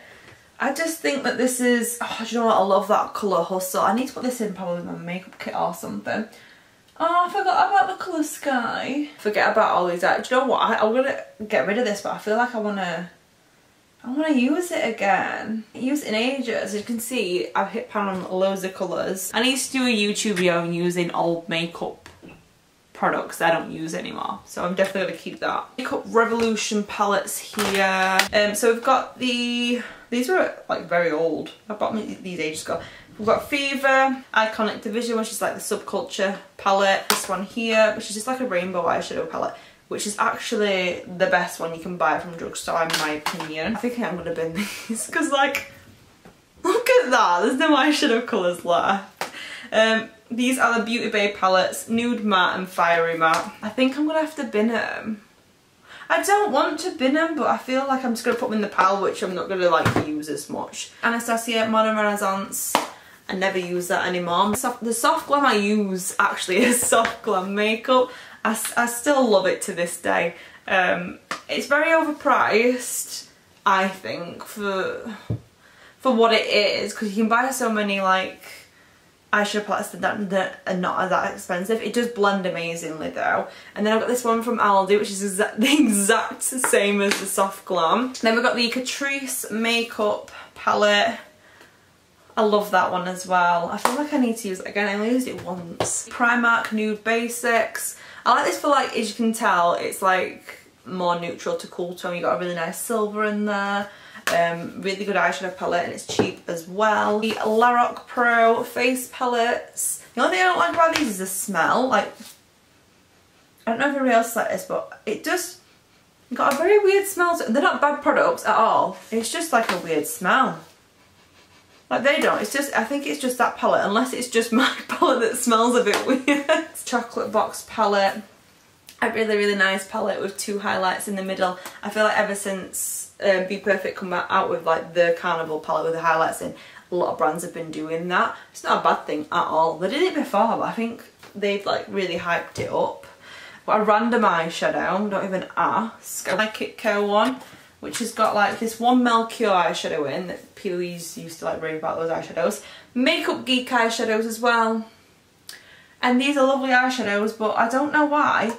I just think that this is, oh, you know what, I love that colour hustle. I need to put this in probably my makeup kit or something. Oh, I forgot about the colour sky. Forget about all these. Do you know what? I, I'm going to get rid of this, but I feel like I want to... I want to use it again. Use in ages. As you can see, I've hit pan on loads of colours. I need to do a YouTube video using old makeup products I don't use anymore. So I'm definitely to keep that. Makeup Revolution palettes here. Um, so we've got the... These are like very old. I bought these ages ago. We've got Fever, Iconic Division, which is like the subculture palette. This one here, which is just like a rainbow eyeshadow palette, which is actually the best one you can buy from drugstore in my opinion. I think I'm gonna bin these because like, look at that, there's no eyeshadow colours left. Um, these are the Beauty Bay palettes, Nude Matte and Fiery Matte. I think I'm gonna have to bin them. I don't want to bin them, but I feel like I'm just going to put them in the pile, which I'm not going to like use as much. Anastasia Modern Renaissance I never use that anymore. The soft glam I use actually is soft glam makeup. I, I still love it to this day. Um, it's very overpriced, I think, for for what it is, because you can buy so many like eyeshadow palettes that, that are not that expensive. It does blend amazingly though. And then I've got this one from Aldi, which is exa the exact same as the Soft Glam. Then we've got the Catrice Makeup Palette I love that one as well. I feel like I need to use it again. I only used it once. Primark Nude Basics. I like this for like, as you can tell, it's like more neutral to cool tone. You got a really nice silver in there. Um, really good eyeshadow palette and it's cheap as well. The Lorac Pro face palettes. The only thing I don't like about these is the smell. Like, I don't know if everybody else like this, but it just got a very weird smell. They're not bad products at all. It's just like a weird smell. Like they don't, it's just, I think it's just that palette, unless it's just my palette that smells a bit weird. Chocolate box palette. A really, really nice palette with two highlights in the middle. I feel like ever since um, BPerfect come out with like the Carnival palette with the highlights in, a lot of brands have been doing that. It's not a bad thing at all. They did it before, but I think they've like really hyped it up. But a random eyeshadow, don't even ask. I like Kit Kat one which has got like this one Melchior eyeshadow in that Peely's used to like rave about those eyeshadows. Makeup Geek eyeshadows as well. And these are lovely eyeshadows, but I don't know why.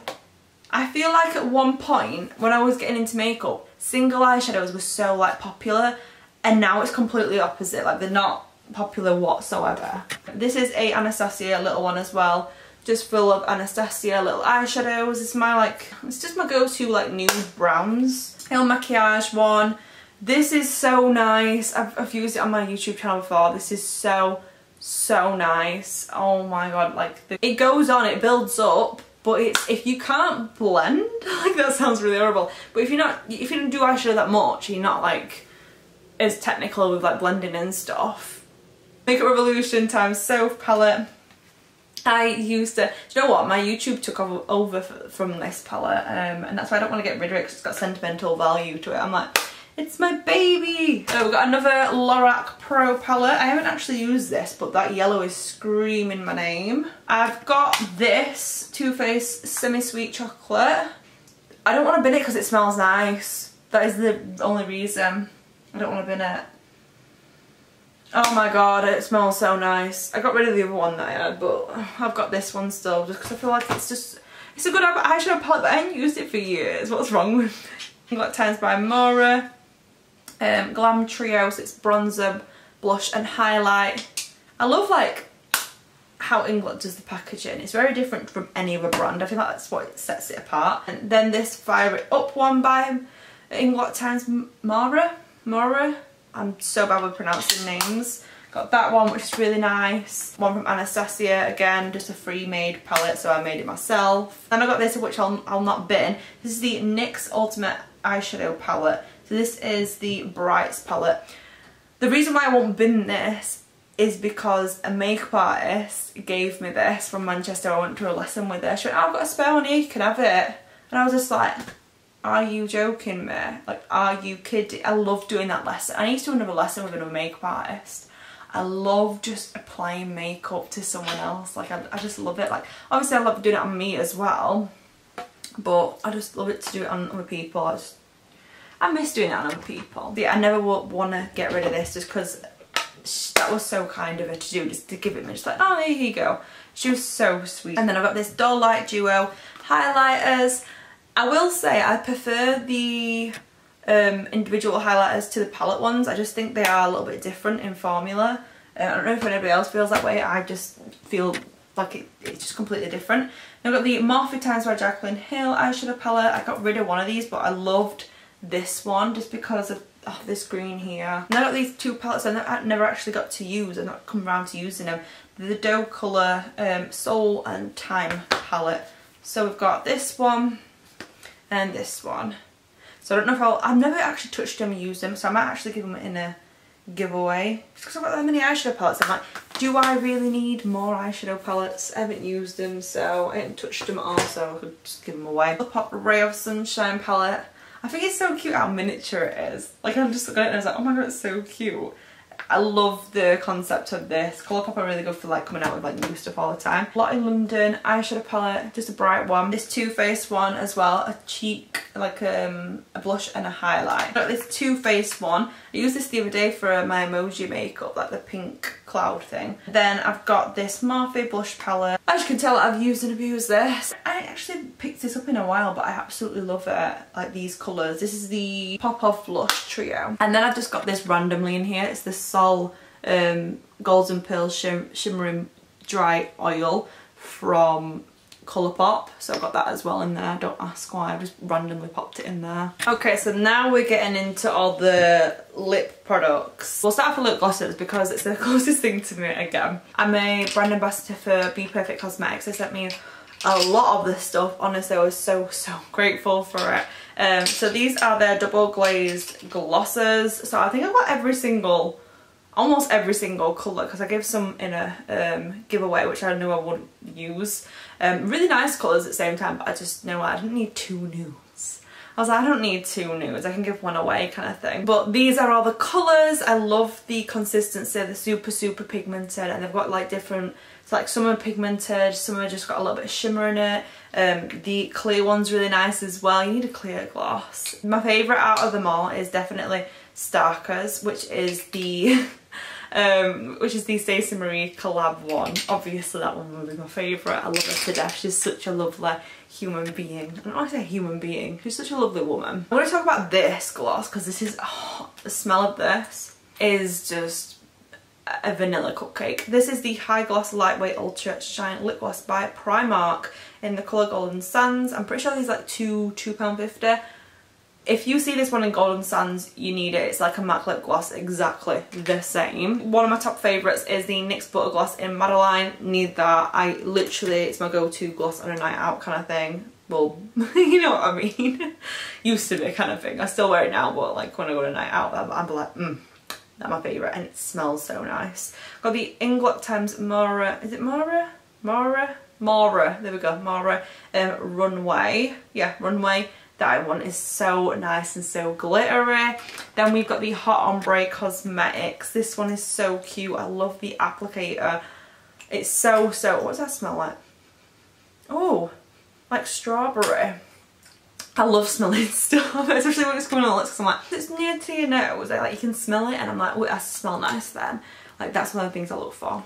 I feel like at one point, when I was getting into makeup, single eyeshadows were so like popular, and now it's completely opposite, like they're not popular whatsoever. This is a Anastasia little one as well, just full of Anastasia little eyeshadows. It's my like, it's just my go-to like nude browns. Il Makiage one. This is so nice. I've, I've used it on my YouTube channel before. This is so, so nice. Oh my god, like, the, it goes on, it builds up, but it's if you can't blend, like that sounds really horrible, but if you're not, if you don't do eyeshadow that much, you're not like as technical with like blending and stuff. Makeup Revolution times Self palette. I used to, do you know what, my YouTube took over from this palette um, and that's why I don't want to get rid of it because it's got sentimental value to it. I'm like, it's my baby! So we've got another Lorac Pro palette. I haven't actually used this, but that yellow is screaming my name. I've got this Too Faced Semi-Sweet Chocolate. I don't want to bin it because it smells nice. That is the only reason I don't want to bin it. Oh my god, it smells so nice. I got rid of the other one that I had, but I've got this one still just because I feel like it's just It's a good eyeshadow palette, but I haven't used it for years. What's wrong with me? Got Times by Mora. Um, Glam Trios, it's bronzer, blush and highlight. I love like how Inglot does the packaging. It's very different from any other brand. I feel like that's what sets it apart. And then this Fire It Up one by Inglot times Mara. Mara. I'm so bad with pronouncing names. Got that one which is really nice. One from Anastasia, again just a free made palette so I made it myself. Then I got this which I'll, I'll not bin. This is the NYX Ultimate Eyeshadow Palette. So this is the Brights palette. The reason why I won't bin this is because a makeup artist gave me this from Manchester. I went to a lesson with her. She went, oh, I've got a spare one here, you can have it. And I was just like, are you joking me? Like, are you kidding? I love doing that lesson. I need to do another lesson with another makeup artist. I love just applying makeup to someone else. Like, I, I just love it. Like, obviously I love doing it on me as well. But I just love it to do it on other people. I just, I miss doing it on other people. Yeah, I never want to get rid of this just because that was so kind of her to do, just to give it me, just like, oh, here you go. She was so sweet. And then I've got this Doll Light Duo highlighters. I will say I prefer the um, individual highlighters to the palette ones. I just think they are a little bit different in formula. Uh, I don't know if anybody else feels that way. I just feel like it, it's just completely different. I've got the Morphe Times by Jaclyn Hill eyeshadow palette. I got rid of one of these, but I loved this one just because of oh, this green here. And I got these two palettes I've never actually got to use. I've not come around to using them. The Doe Colour um, Soul and Time palette. So we've got this one and this one. So I don't know if I'll, I've never actually touched them used them, so I might actually give them in a giveaway. because I've got that many eyeshadow palettes, I'm like, do I really need more eyeshadow palettes? I haven't used them, so I haven't touched them all, so I could just give them away. The Pop Ray of Sunshine palette. I think it's so cute how miniature it is. Like I'm just looking at it and I was like, oh my god, it's so cute. I love the concept of this. Colourpop are really good for like coming out with like new stuff all the time. Lottie London eyeshadow palette, just a bright one. This Too Faced one as well, a cheek, like um, a blush and a highlight. Got this Too Faced one. I used this the other day for my emoji makeup, like the pink cloud thing. Then I've got this Morphe blush palette. As you can tell, I've used and abused this. I actually picked this up in a while, but I absolutely love it. Like these colours. This is the Pop Off Blush Trio. And then I've just got this randomly in here. It's the Sol um, Golden Pearl Shim Shimmering Dry Oil from Colourpop. So I've got that as well in there. Don't ask why, I just randomly popped it in there. Okay, so now we're getting into all the lip products. We'll start off with lip glosses because it's the closest thing to me again. I'm a brand ambassador for BPerfect Cosmetics. They sent me a lot of this stuff. Honestly, I was so, so grateful for it. Um, so these are their double glazed glosses. So I think I've got every single almost every single colour because I gave some in a um, giveaway which I knew I wouldn't use. Um, really nice colours at the same time but I just know I didn't need two nudes. I was like I don't need two nudes, I can give one away kind of thing. But these are all the colours, I love the consistency, they're super super pigmented and they've got like different, like some are pigmented, some are just got a little bit of shimmer in it. Um, the clear one's really nice as well, you need a clear gloss. My favourite out of them all is definitely Starkers, which is the um, which is the Stacey Marie collab one. Obviously that one will be my favourite. I love her to death. She's such a lovely human being. I don't want to say human being. She's such a lovely woman. I want to talk about this gloss because this is, oh, the smell of this is just a vanilla cupcake. This is the High Gloss Lightweight Ultra Shine Lip Gloss by Primark in the colour Golden Sands. I'm pretty sure these like two, £2.50 if you see this one in Golden Sands, you need it. It's like a MAC lip gloss, exactly the same. One of my top favourites is the NYX Butter Gloss in Madeleine. Need that. I literally, it's my go-to gloss on a night out kind of thing. Well, you know what I mean. Used to be kind of thing. I still wear it now, but like when I go to a night out, I'm, like, mm, that's my favourite. And it smells so nice. Got the Inglot Times Mara, is it Mara? Mara? Mara, there we go, Mara um, Runway. Yeah, Runway that I want is so nice and so glittery. Then we've got the Hot Ombre Cosmetics. This one is so cute. I love the applicator. It's so, so, what does that smell like? Oh, like strawberry. I love smelling stuff, especially when it's coming on because I'm like, it's near to your nose, like you can smell it and I'm like, oh, has smell nice then. Like that's one of the things I look for.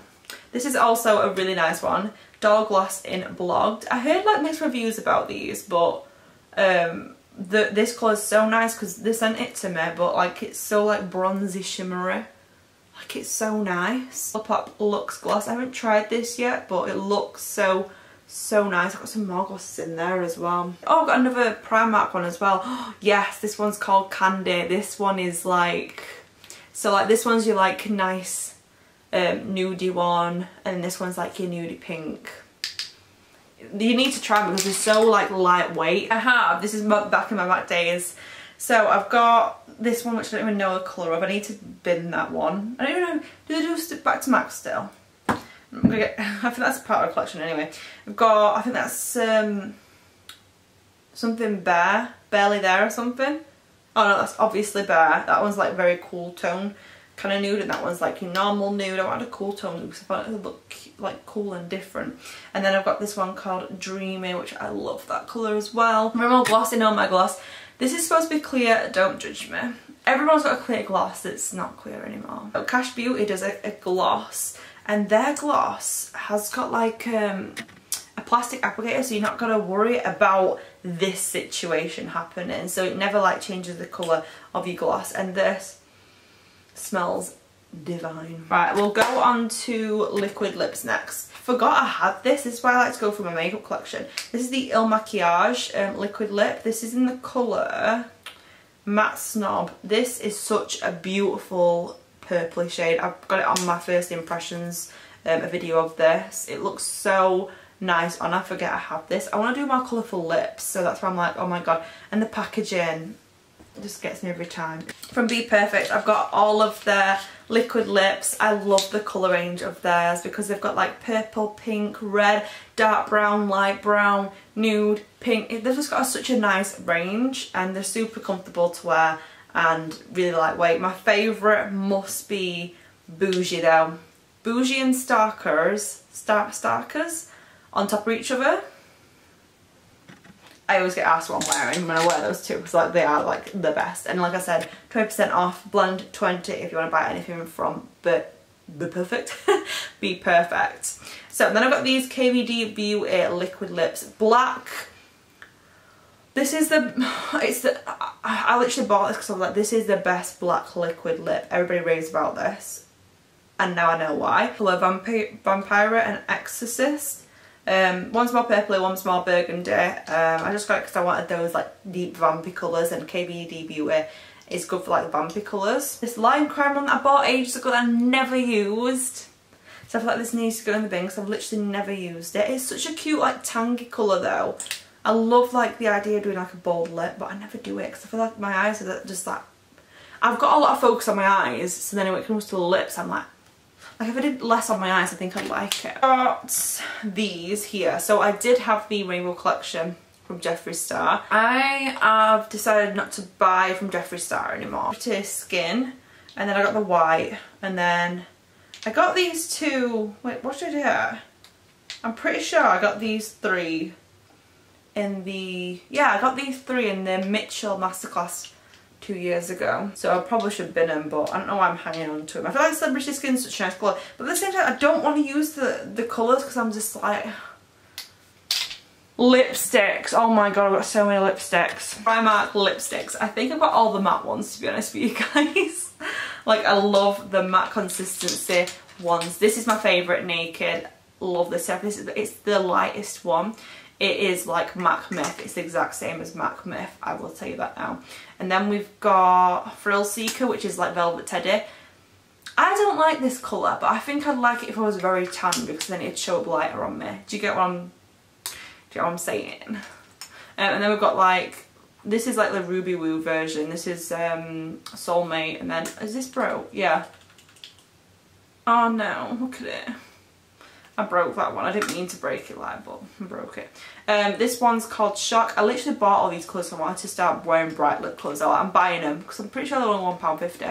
This is also a really nice one. Doll Gloss in Blogged. I heard like mixed reviews about these, but um, the this colour is so nice because they sent it to me, but like it's so like bronzy shimmery. Like it's so nice. Pop Up Luxe Gloss. I haven't tried this yet, but it looks so so nice. I've got some glosses in there as well. Oh, I've got another Primark one as well. yes, this one's called Candy. This one is like, so like this one's your like nice um, nudie one and this one's like your nudie pink. You need to try them because they're so like lightweight. I have, this is back in my MAC days. So I've got this one which I don't even know the colour of. I need to bin that one. I don't even know, do they do back to MAC still? I'm gonna get, I think that's part of the collection anyway. I've got, I think that's um, something bare, barely there or something. Oh no, that's obviously bare. That one's like very cool tone kind of nude and that one's like normal nude. I wanted a cool tone because I thought it would look like cool and different. And then I've got this one called Dreamy which I love that colour as well. Rimmel Gloss in On My Gloss. This is supposed to be clear, don't judge me. Everyone's got a clear gloss that's not clear anymore. So Kash Beauty does a, a gloss and their gloss has got like um, a plastic applicator so you're not going to worry about this situation happening so it never like changes the colour of your gloss and this smells divine. Right, we'll go on to liquid lips next. Forgot I had this, this is why I like to go for my makeup collection. This is the Il Makiage um, liquid lip. This is in the colour Matte Snob. This is such a beautiful purpley shade. I've got it on my first impressions, um, a video of this. It looks so nice on. I forget I have this. I want to do more colourful lips, so that's why I'm like, oh my god. And the packaging just gets me every time. From BPerfect, I've got all of their liquid lips. I love the colour range of theirs because they've got like purple, pink, red, dark brown, light brown, nude, pink. They've just got such a nice range and they're super comfortable to wear and really lightweight. My favourite must be Bougie though. Bougie and Starkers, Star Starkers on top of each other. I always get asked what I'm wearing when I wear those two because like they are like the best. And like I said, 20% off, blend 20 if you want to buy anything from but be perfect BPerfect so then i've got these kvd beauty liquid lips black this is the, it's the, I, I literally bought this because I was like, this is the best black liquid lip. Everybody raves about this. And now I know why. Colour Vampire, Vampire and Exorcist. Um, one's more purpley, one's more burgundy. Um, I just got it because I wanted those like deep vampy colours and Beauty is good for like vampy colours. This lime crime one that I bought ages ago that I never used. So I feel like this needs to go in the bin because I've literally never used it. It's such a cute like tangy colour though. I love like the idea of doing like a bold lip but I never do it because I feel like my eyes are just like I've got a lot of focus on my eyes so then when it comes to the lips I'm like like if I did less on my eyes I think I'd like it. Got these here so I did have the rainbow collection from Jeffree Star. I have decided not to buy from Jeffree Star anymore. Pretty Skin and then I got the white and then I got these two, wait what did I do? I'm pretty sure I got these three in the, yeah, I got these three in the Mitchell Masterclass two years ago. So I probably should bin them, but I don't know why I'm hanging on to them. I feel like Celebrity Skin's such a nice colour. But at the same time, I don't want to use the, the colours because I'm just like... Lipsticks. Oh my god, I've got so many lipsticks. Primark lipsticks. I think I've got all the matte ones, to be honest with you guys. like, I love the matte consistency ones. This is my favourite Naked. Love this stuff. This is, it's the lightest one. It is like Mac Myth. It's the exact same as Mac Myth. I will tell you that now. And then we've got Frill Seeker, which is like Velvet Teddy. I don't like this colour, but I think I'd like it if I was very tan because then it'd show up lighter on me. Do you get what I'm, do you get what I'm saying? Um, and then we've got like, this is like the Ruby Woo version. This is um, Soulmate. And then, is this Bro? Yeah. Oh no, look at it. I broke that one. I didn't mean to break it like, but I broke it. Um, this one's called Shock. I literally bought all these colours so I wanted to start wearing bright lip colours. I'm buying them because I'm pretty sure they're only £1.50.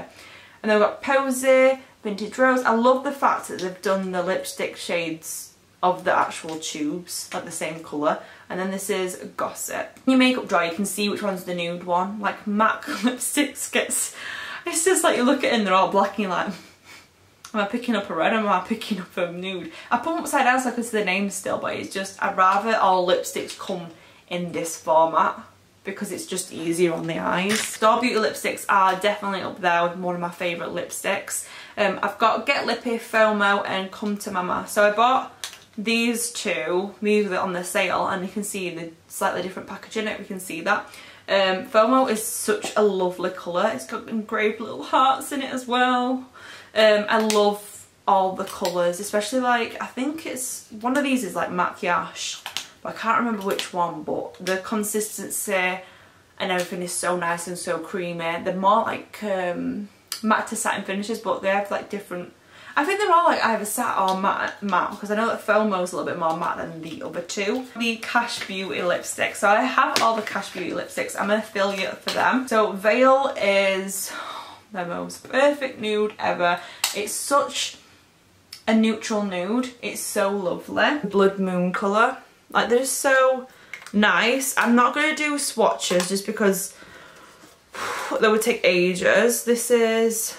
And then we've got Posy, Vintage Rose. I love the fact that they've done the lipstick shades of the actual tubes, like the same colour. And then this is Gossip. When your makeup dry, you can see which one's the nude one. Like MAC lipsticks gets... It's just like you look at it and they're all black and you're like... Am I picking up a red or am I picking up a nude? I put them upside down so I can see the name still, but it's just, I'd rather all lipsticks come in this format because it's just easier on the eyes. Store Beauty lipsticks are definitely up there with one of my favourite lipsticks. Um, I've got Get Lippy, FOMO and Come to Mama. So I bought these two, these are on the sale and you can see the slightly different packaging it, we can see that. Um, FOMO is such a lovely colour, it's got engraved little hearts in it as well. Um, I love all the colours, especially like, I think it's, one of these is like Maquillage, but I can't remember which one, but the consistency and everything is so nice and so creamy. They're more like um, matte to satin finishes, but they have like different I think they're all like either satin or matte, matte because I know that FOMO's a little bit more matte than the other two. The Kash Beauty lipstick. So I have all the Kash Beauty lipsticks. I'm an affiliate for them. So Veil is the most perfect nude ever. It's such a neutral nude. It's so lovely. Blood Moon colour. Like they're so nice. I'm not going to do swatches just because they would take ages. This is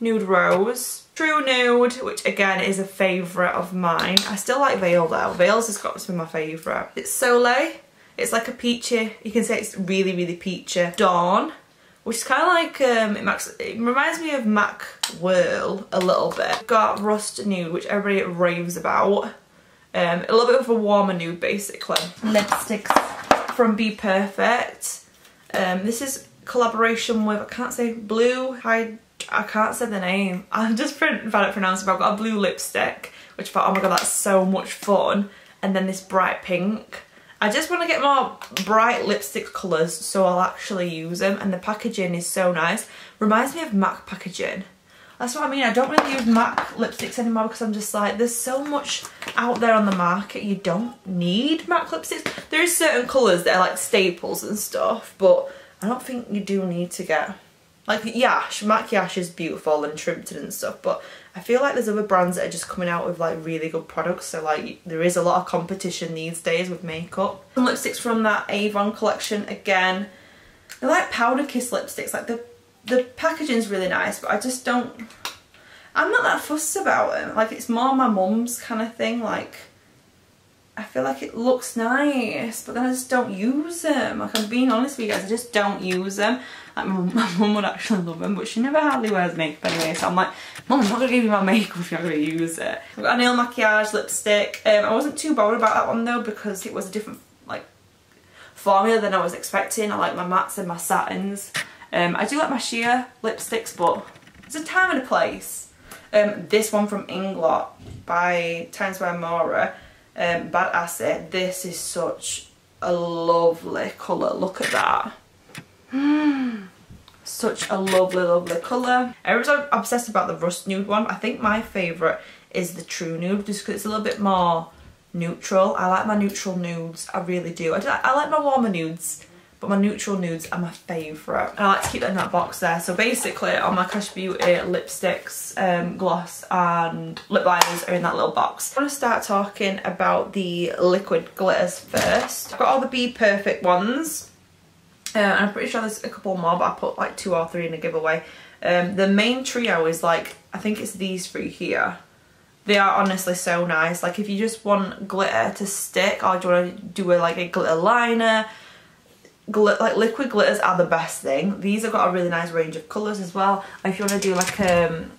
Nude Rose. True Nude, which again is a favourite of mine. I still like Veil though. Veil's has got to be my favourite. It's Soleil. It's like a peachy, you can say it's really, really peachy. Dawn, which is kind of like, um, it, makes, it reminds me of MAC Whirl a little bit. Got Rust Nude, which everybody raves about. Um, a little bit of a warmer nude basically. Lipsticks from BPerfect. Um, this is collaboration with, I can't say, Blue Hide I can't say the name. I'm just found it pronounced, but I've got a blue lipstick, which I thought, oh my god, that's so much fun. And then this bright pink. I just want to get more bright lipstick colours so I'll actually use them and the packaging is so nice. Reminds me of MAC packaging. That's what I mean, I don't really use MAC lipsticks anymore because I'm just like, there's so much out there on the market, you don't need MAC lipsticks. There is certain colours that are like staples and stuff, but I don't think you do need to get like Yash, MAC Yash is beautiful and trimmed and stuff, but I feel like there's other brands that are just coming out with like really good products. So like there is a lot of competition these days with makeup. Some lipsticks from that Avon collection again. They're like powder kiss lipsticks. Like the the packaging's really nice, but I just don't. I'm not that fussed about them. Like it's more my mum's kind of thing. Like I feel like it looks nice, but then I just don't use them. Like I'm being honest with you guys, I just don't use them. Like my mum would actually love them, but she never hardly wears makeup anyway. So I'm like, mum, I'm not gonna give you my makeup if you're not gonna use it. I've got a nail maquillage lipstick. Um, I wasn't too bothered about that one though because it was a different like formula than I was expecting. I like my mattes and my satins. Um, I do like my sheer lipsticks, but it's a time and a place. Um, this one from Inglot by Times Square Mora um, Bad Acid. This is such a lovely colour. Look at that. Such a lovely, lovely colour. Everyone's obsessed about the Rust Nude one. I think my favourite is the True Nude just because it's a little bit more neutral. I like my neutral nudes. I really do. I, do, I like my warmer nudes but my neutral nudes are my favourite. I like to keep them in that box there. So basically all my Kash Beauty lipsticks, um, gloss and lip liners are in that little box. I want to start talking about the liquid glitters first. I've got all the BPerfect ones. Uh, and I'm pretty sure there's a couple more but I put like two or three in a giveaway. Um, the main trio is like, I think it's these three here. They are honestly so nice. Like if you just want glitter to stick or do you want to do a, like a glitter liner, Glit like liquid glitters are the best thing. These have got a really nice range of colours as well. If you want to do like um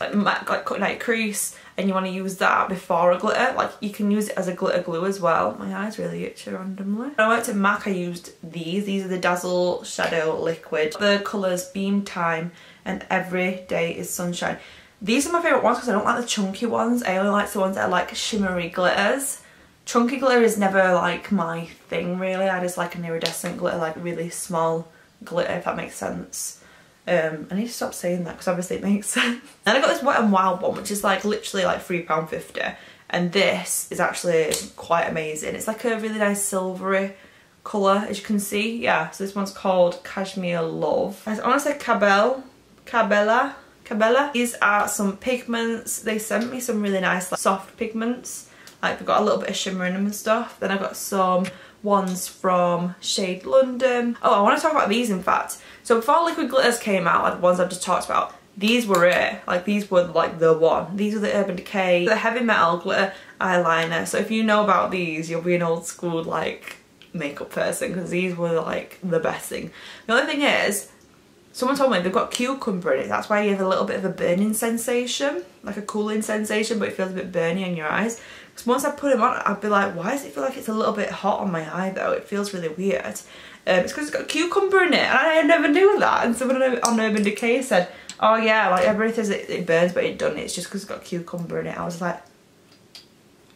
like, like cutting out crease and you want to use that before a glitter, like you can use it as a glitter glue as well. My eyes really itchy randomly. When I went to MAC I used these. These are the Dazzle Shadow Liquid. The colours Beam Time and Every Day is Sunshine. These are my favourite ones because I don't like the chunky ones. I only like the ones that are like shimmery glitters. Chunky glitter is never like my thing really. I just like an iridescent glitter, like really small glitter if that makes sense. Um, I need to stop saying that because obviously it makes sense. then I got this Wet n Wild one which is like literally like £3.50 and this is actually quite amazing. It's like a really nice silvery colour as you can see. Yeah, so this one's called Cashmere Love. I want to say Cabell, Cabella, Cabella. These are some pigments. They sent me some really nice like, soft pigments like they've got a little bit of shimmer in them and stuff. Then I've got some ones from Shade London. Oh, I want to talk about these in fact. So before Liquid Glitters came out, like the ones I've just talked about, these were it. Like these were like the one. These are the Urban Decay, the heavy metal glitter eyeliner. So if you know about these, you'll be an old school like makeup person because these were like the best thing. The only thing is, someone told me they've got cucumber in it. That's why you have a little bit of a burning sensation, like a cooling sensation, but it feels a bit burny on your eyes. Because once I put them on, I'd be like, why does it feel like it's a little bit hot on my eye though? It feels really weird. Um, it's because it's got cucumber in it and I never knew that. And someone on Urban Decay said, oh yeah, like everybody says it, it burns but it doesn't. It's just because it's got cucumber in it. I was like,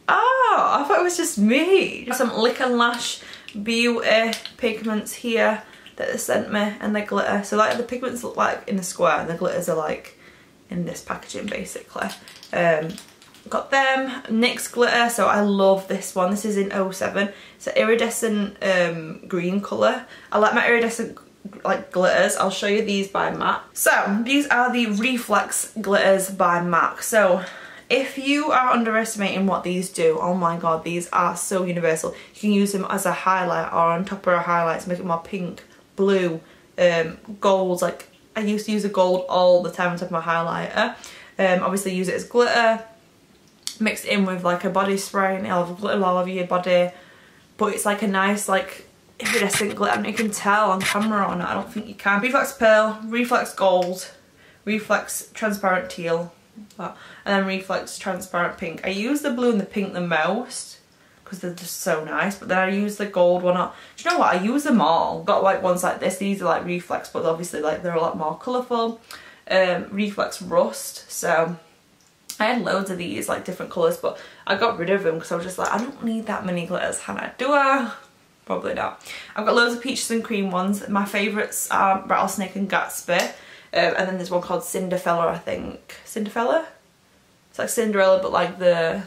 oh, I thought it was just me. Some Lick and Lash Beauty pigments here that they sent me and they glitter. So like the pigments look like in the square and the glitters are like in this packaging basically. Um, got them NYX glitter so I love this one. This is in 07 it's an iridescent um, green colour. I like my iridescent like glitters. I'll show you these by MAC. So these are the reflex glitters by MAC. So if you are underestimating what these do oh my god these are so universal. You can use them as a highlight or on top of a highlight to make it more pink blue um, gold. Like I used to use a gold all the time on top of my highlighter. Um, obviously use it as glitter mixed in with like a body spray and it'll glitter all over your body. But it's like a nice like iridescent glitter and you can tell on camera or not I don't think you can. Reflex pearl reflex gold reflex transparent teal and then reflex transparent pink. I use the blue and the pink the most because they're just so nice but then I use the gold one up do you know what I use them all. Got like ones like this these are like reflex but obviously like they're a lot more colourful. Um reflex rust so I had loads of these, like different colours, but I got rid of them because I was just like, I don't need that many glitters, Hannah. Do I? Probably not. I've got loads of peaches and cream ones. My favourites are Rattlesnake and Gatsby. Um, and then there's one called Cinderfella, I think. Cinderfella? It's like Cinderella, but like the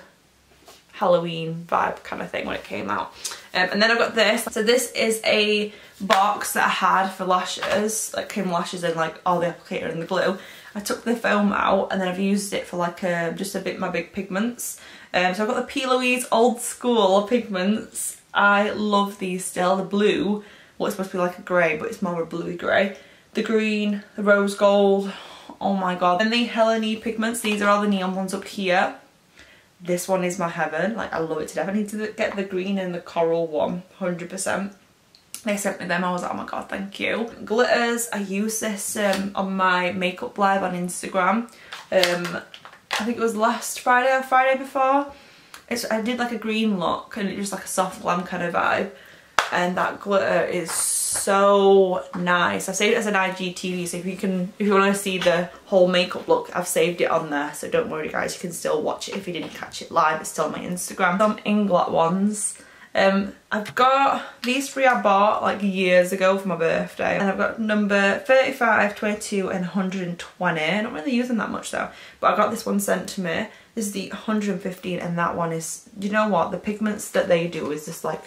Halloween vibe kind of thing when it came out. Um, and then I've got this. So this is a box that I had for lashes, like cream lashes and like all the applicator and the glue. I took the foam out and then I've used it for like a, um, just a bit my big pigments. Um, so I've got the P. Louise old school pigments. I love these still. The blue, what's supposed to be like a grey, but it's more of a bluey grey. The green, the rose gold, oh my god. And the Helene pigments, these are all the neon ones up here. This one is my heaven, like I love it to death. I need to get the green and the coral one, 100% they sent me them I was like oh my god thank you. Glitters I use this um, on my makeup live on Instagram. Um, I think it was last Friday or Friday before. It's I did like a green look and it just like a soft glam kind of vibe. And that glitter is so nice. I saved it as an IGTV so if you can if you want to see the whole makeup look I've saved it on there so don't worry guys you can still watch it if you didn't catch it live. It's still on my Instagram. Some Inglot ones um, I've got these three I bought like years ago for my birthday and I've got number 35, 22 and 120. I'm not really using that much though but I got this one sent to me. This is the 115 and that one is, you know what, the pigments that they do is just like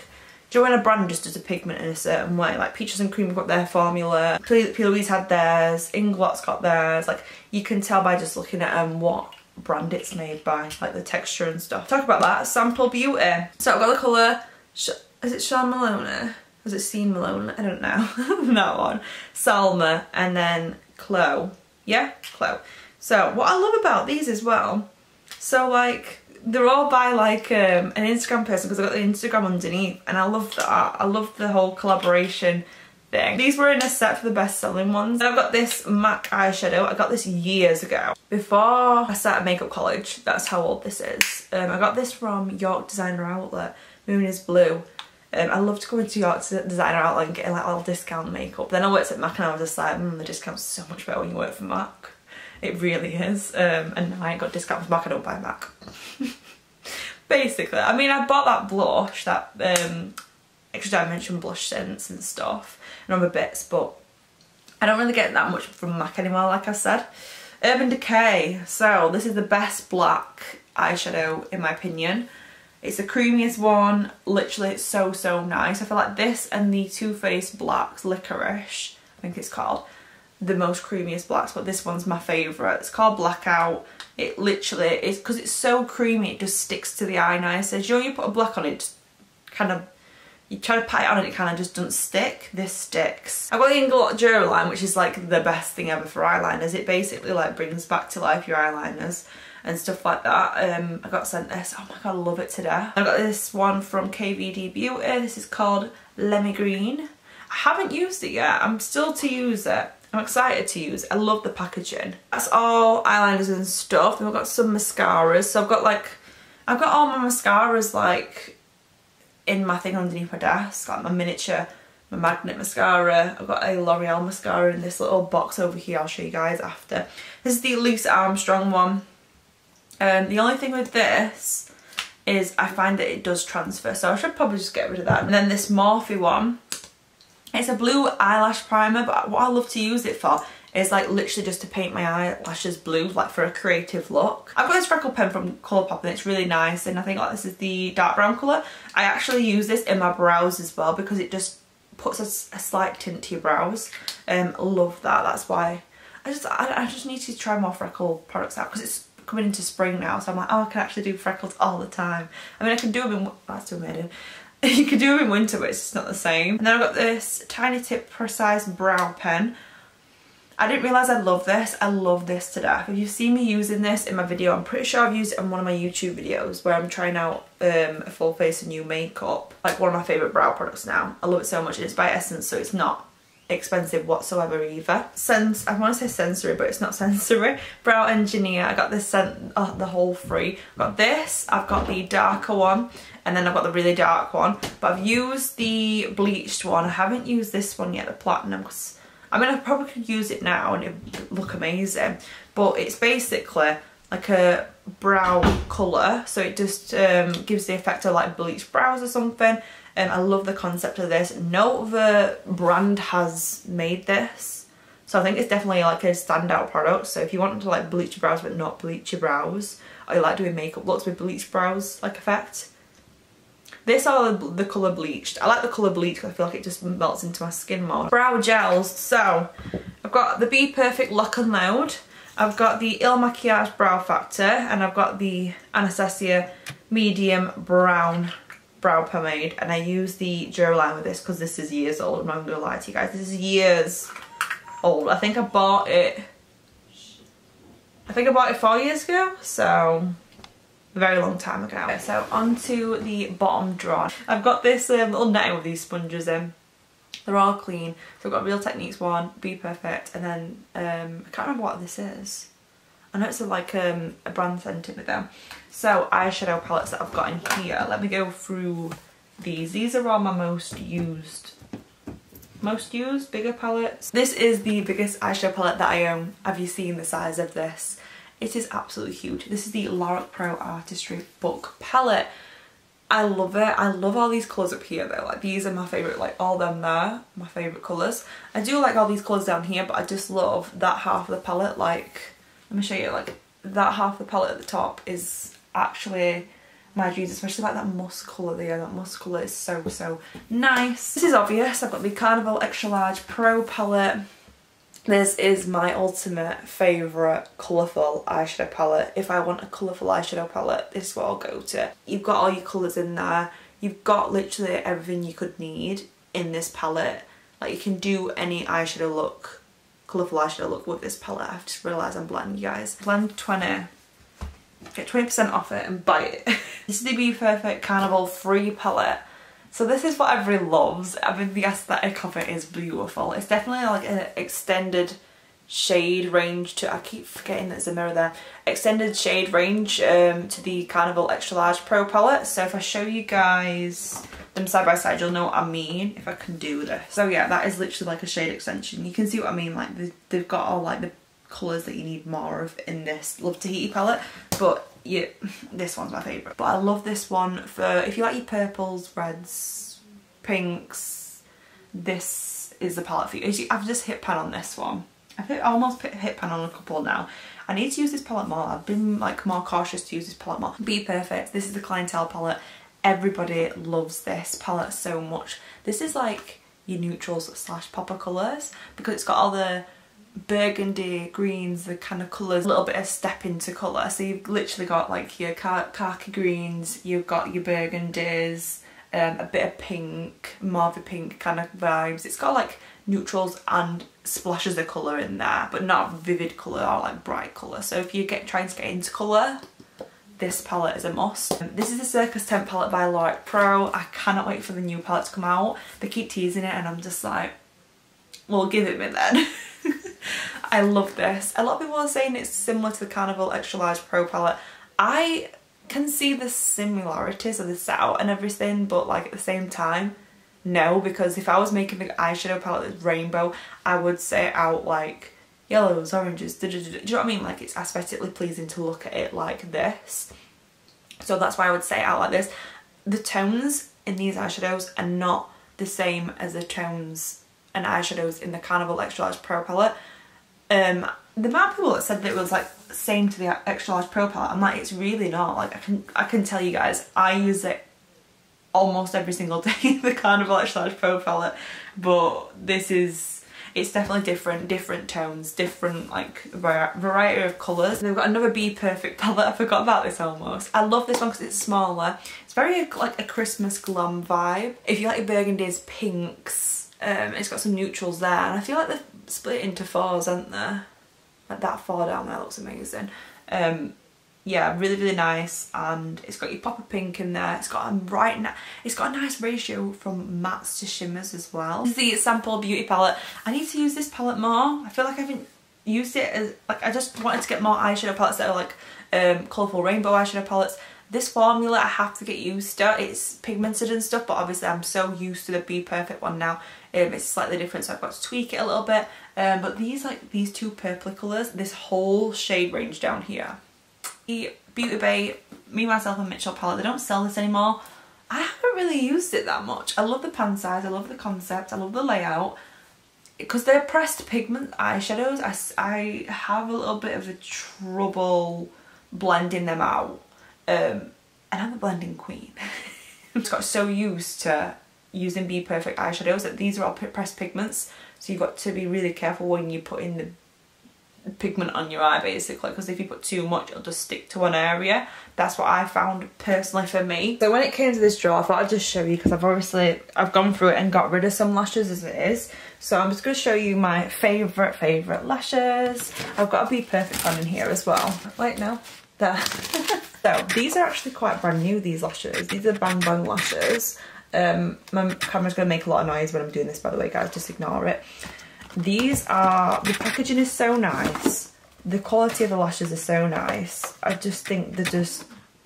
do you know when a brand just does a pigment in a certain way? Like Peaches and Cream got their formula, P. Louise had theirs, Inglot's got theirs. Like you can tell by just looking at um, what brand it's made by, like the texture and stuff. Talk about that, Sample Beauty. So I've got the colour Sh is it Sean Malone? Was it Sean Malone? I don't know. that one. Salma and then Chloe. Yeah, Chloe. So what I love about these as well, so like they're all by like um, an Instagram person because I've got the Instagram underneath and I love that. I love the whole collaboration thing. These were in a set for the best selling ones. I've got this MAC eyeshadow. I got this years ago. Before I started makeup college, that's how old this is. Um, I got this from York Designer Outlet Moon is Blue. Um, I love to go into York Designer Outlet and get like little discount makeup. Then I worked at MAC and I was just like, mm, the discount's so much better when you work for MAC. It really is. Um, and I ain't got discount for MAC, I don't buy MAC. Basically, I mean, I bought that blush, that um, extra dimension blush scents and stuff, and other bits, but I don't really get that much from MAC anymore, like I said. Urban Decay, so this is the best black eyeshadow in my opinion. It's the creamiest one. Literally, it's so, so nice. I feel like this and the Too Faced Blacks Licorice, I think it's called, the most creamiest blacks, but this one's my favourite. It's called Blackout. It literally is, because it's so creamy, it just sticks to the eye nice. As you know, you put a black on it, kind of you try to pat it on and it kind of just doesn't stick. This sticks. I've got the Inglot Duraline, which is like the best thing ever for eyeliners. It basically like brings back to life your eyeliners and stuff like that. Um, I got sent this. Oh my god, I love it today. I got this one from KVD Beauty. This is called Lemmy Green. I haven't used it yet. I'm still to use it. I'm excited to use it. I love the packaging. That's all eyeliners and stuff. Then I've got some mascaras. So I've got like, I've got all my mascaras like in my thing underneath my desk, like my miniature, my magnet mascara. I've got a L'Oreal mascara in this little box over here. I'll show you guys after. This is the Louis Armstrong one. Um, the only thing with this is I find that it does transfer, so I should probably just get rid of that. And then this Morphe one, it's a blue eyelash primer, but what I love to use it for is like literally just to paint my eyelashes blue, like for a creative look. I've got this freckle pen from Colourpop and it's really nice and I think like this is the dark brown colour. I actually use this in my brows as well because it just puts a, a slight tint to your brows. Um, love that, that's why I just I, I just need to try more freckle products out because it's coming into spring now so I'm like oh I can actually do freckles all the time. I mean I can do them in, that's too made you can do them in winter but it's just not the same. And then I've got this Tiny Tip Precise Brow Pen I didn't realise I love this. I love this to death. If you've seen me using this in my video, I'm pretty sure I've used it in one of my YouTube videos where I'm trying out um, a full face of new makeup. Like one of my favourite brow products now. I love it so much and it's by Essence so it's not expensive whatsoever either. Sense, I want to say sensory but it's not sensory. Brow Engineer, I got this scent, oh, the whole free. I've got this, I've got the darker one and then I've got the really dark one. But I've used the bleached one. I haven't used this one yet, the platinum, because I mean, I probably could use it now and it would look amazing, but it's basically like a brow colour, so it just um, gives the effect of like bleached brows or something. Um, I love the concept of this. No other brand has made this, so I think it's definitely like a standout product. So if you want to like bleach your brows but not bleach your brows, or you like doing makeup looks with bleached brows like effect, this are the colour bleached. I like the colour bleached because I feel like it just melts into my skin more. Brow gels. So, I've got the BPerfect Lock and Load. I've got the Il Makiage Brow Factor. And I've got the Anastasia Medium Brown Brow Pomade. And I use the Duraline with this because this is years old. I'm not going to lie to you guys. This is years old. I think I bought it... I think I bought it four years ago. So a very long time ago. So onto the bottom drawer. I've got this um, little netting with these sponges in. They're all clean. So I've got Real Techniques one, BPerfect, and then um, I can't remember what this is. I know it's a, like um, a brand scented with them. So eyeshadow palettes that I've got in here. Let me go through these. These are all my most used most used bigger palettes. This is the biggest eyeshadow palette that I own. Have you seen the size of this? It is absolutely huge. This is the Lorac Pro Artistry Book Palette. I love it. I love all these colours up here though. Like these are my favourite, like all them there, my favourite colours. I do like all these colours down here, but I just love that half of the palette. Like, let me show you, like that half of the palette at the top is actually my dreams, especially like that musk colour there. That musk colour is so, so nice. This is obvious. I've got the Carnival Extra Large Pro palette. This is my ultimate favourite colourful eyeshadow palette. If I want a colourful eyeshadow palette, this is what I'll go to. You've got all your colours in there. You've got literally everything you could need in this palette. Like you can do any eyeshadow look, colourful eyeshadow look with this palette. I've just realised I'm blending you guys. Blend 20. Get 20% off it and buy it. this is the BPerfect Carnival free palette. So this is what everyone loves. I mean, the aesthetic of it is beautiful. It's definitely like an extended shade range to, I keep forgetting there's a mirror there, extended shade range um, to the Carnival Extra Large Pro palette. So if I show you guys them side by side, you'll know what I mean if I can do this. So yeah, that is literally like a shade extension. You can see what I mean, like they've got all like the colours that you need more of in this Love Tahiti palette, but yeah, this one's my favourite. But I love this one for, if you like your purples, reds, pinks, this is the palette for you. I've just hit pan on this one. I've hit, almost hit pan on a couple now. I need to use this palette more. I've been like more cautious to use this palette more. BPerfect. This is the Clientele palette. Everybody loves this palette so much. This is like your neutrals slash popper colours because it's got all the burgundy greens, the kind of colours, a little bit of step into colour. So you've literally got like your khaki greens, you've got your burgundies, um, a bit of pink, mauve pink kind of vibes. It's got like neutrals and splashes of colour in there, but not vivid colour or like bright colour. So if you get trying to get into colour, this palette is a must. This is the Circus Tent palette by Loic Pro. I cannot wait for the new palette to come out. They keep teasing it and I'm just like, well give it me then. I love this. A lot of people are saying it's similar to the Carnival Extra Large Pro palette. I can see the similarities of the setup and everything but like at the same time no because if I was making the eyeshadow palette that's rainbow I would say out like yellows, oranges, da, da, da, do you know what I mean? Like it's aesthetically pleasing to look at it like this. So that's why I would say it out like this. The tones in these eyeshadows are not the same as the tones and eyeshadows in the Carnival Extra Large Pro palette. Um, the amount of people that said that it was like same to the Extra Large Pro palette, I'm like, it's really not. Like I can, I can tell you guys, I use it almost every single day, the Carnival Extra Large Pro palette, but this is it's definitely different, different tones, different like variety of colours. They've got another BPerfect palette, I forgot about this almost. I love this one because it's smaller. It's very like a Christmas glam vibe. If you like burgundies, pinks, um, it's got some neutrals there and I feel like they're split into fours, aren't they? Like that far down there looks amazing. Um, yeah, really, really nice. And it's got your pop of pink in there. It's got a right, it's got a nice ratio from mattes to shimmers as well. This is the Sample Beauty palette. I need to use this palette more. I feel like I haven't used it as, like, I just wanted to get more eyeshadow palettes that are like um, colourful rainbow eyeshadow palettes. This formula I have to get used to. It's pigmented and stuff, but obviously I'm so used to the BPerfect one now. Um, it's slightly different, so I've got to tweak it a little bit. Um, but these, like, these two purpley colours, this whole shade range down here Beauty Bay, Me, Myself and Mitchell palette, they don't sell this anymore. I haven't really used it that much. I love the pan size, I love the concept, I love the layout. Because they're pressed pigment eyeshadows, I, I have a little bit of a trouble blending them out. Um, and I'm a blending queen. I just got so used to using BPerfect eyeshadows that these are all pressed pigments. So you've got to be really careful when you put in the pigment on your eye basically because if you put too much it'll just stick to one area. That's what I found personally for me. So when it came to this drawer I thought I'd just show you because I've obviously I've gone through it and got rid of some lashes as it is. So I'm just going to show you my favourite favourite lashes. I've got a BPerfect one in here as well. Wait no. There so these are actually quite brand new these lashes. These are Bang Bang lashes um, my camera's going to make a lot of noise when I'm doing this by the way guys just ignore it these are, the packaging is so nice. The quality of the lashes are so nice. I just think they're just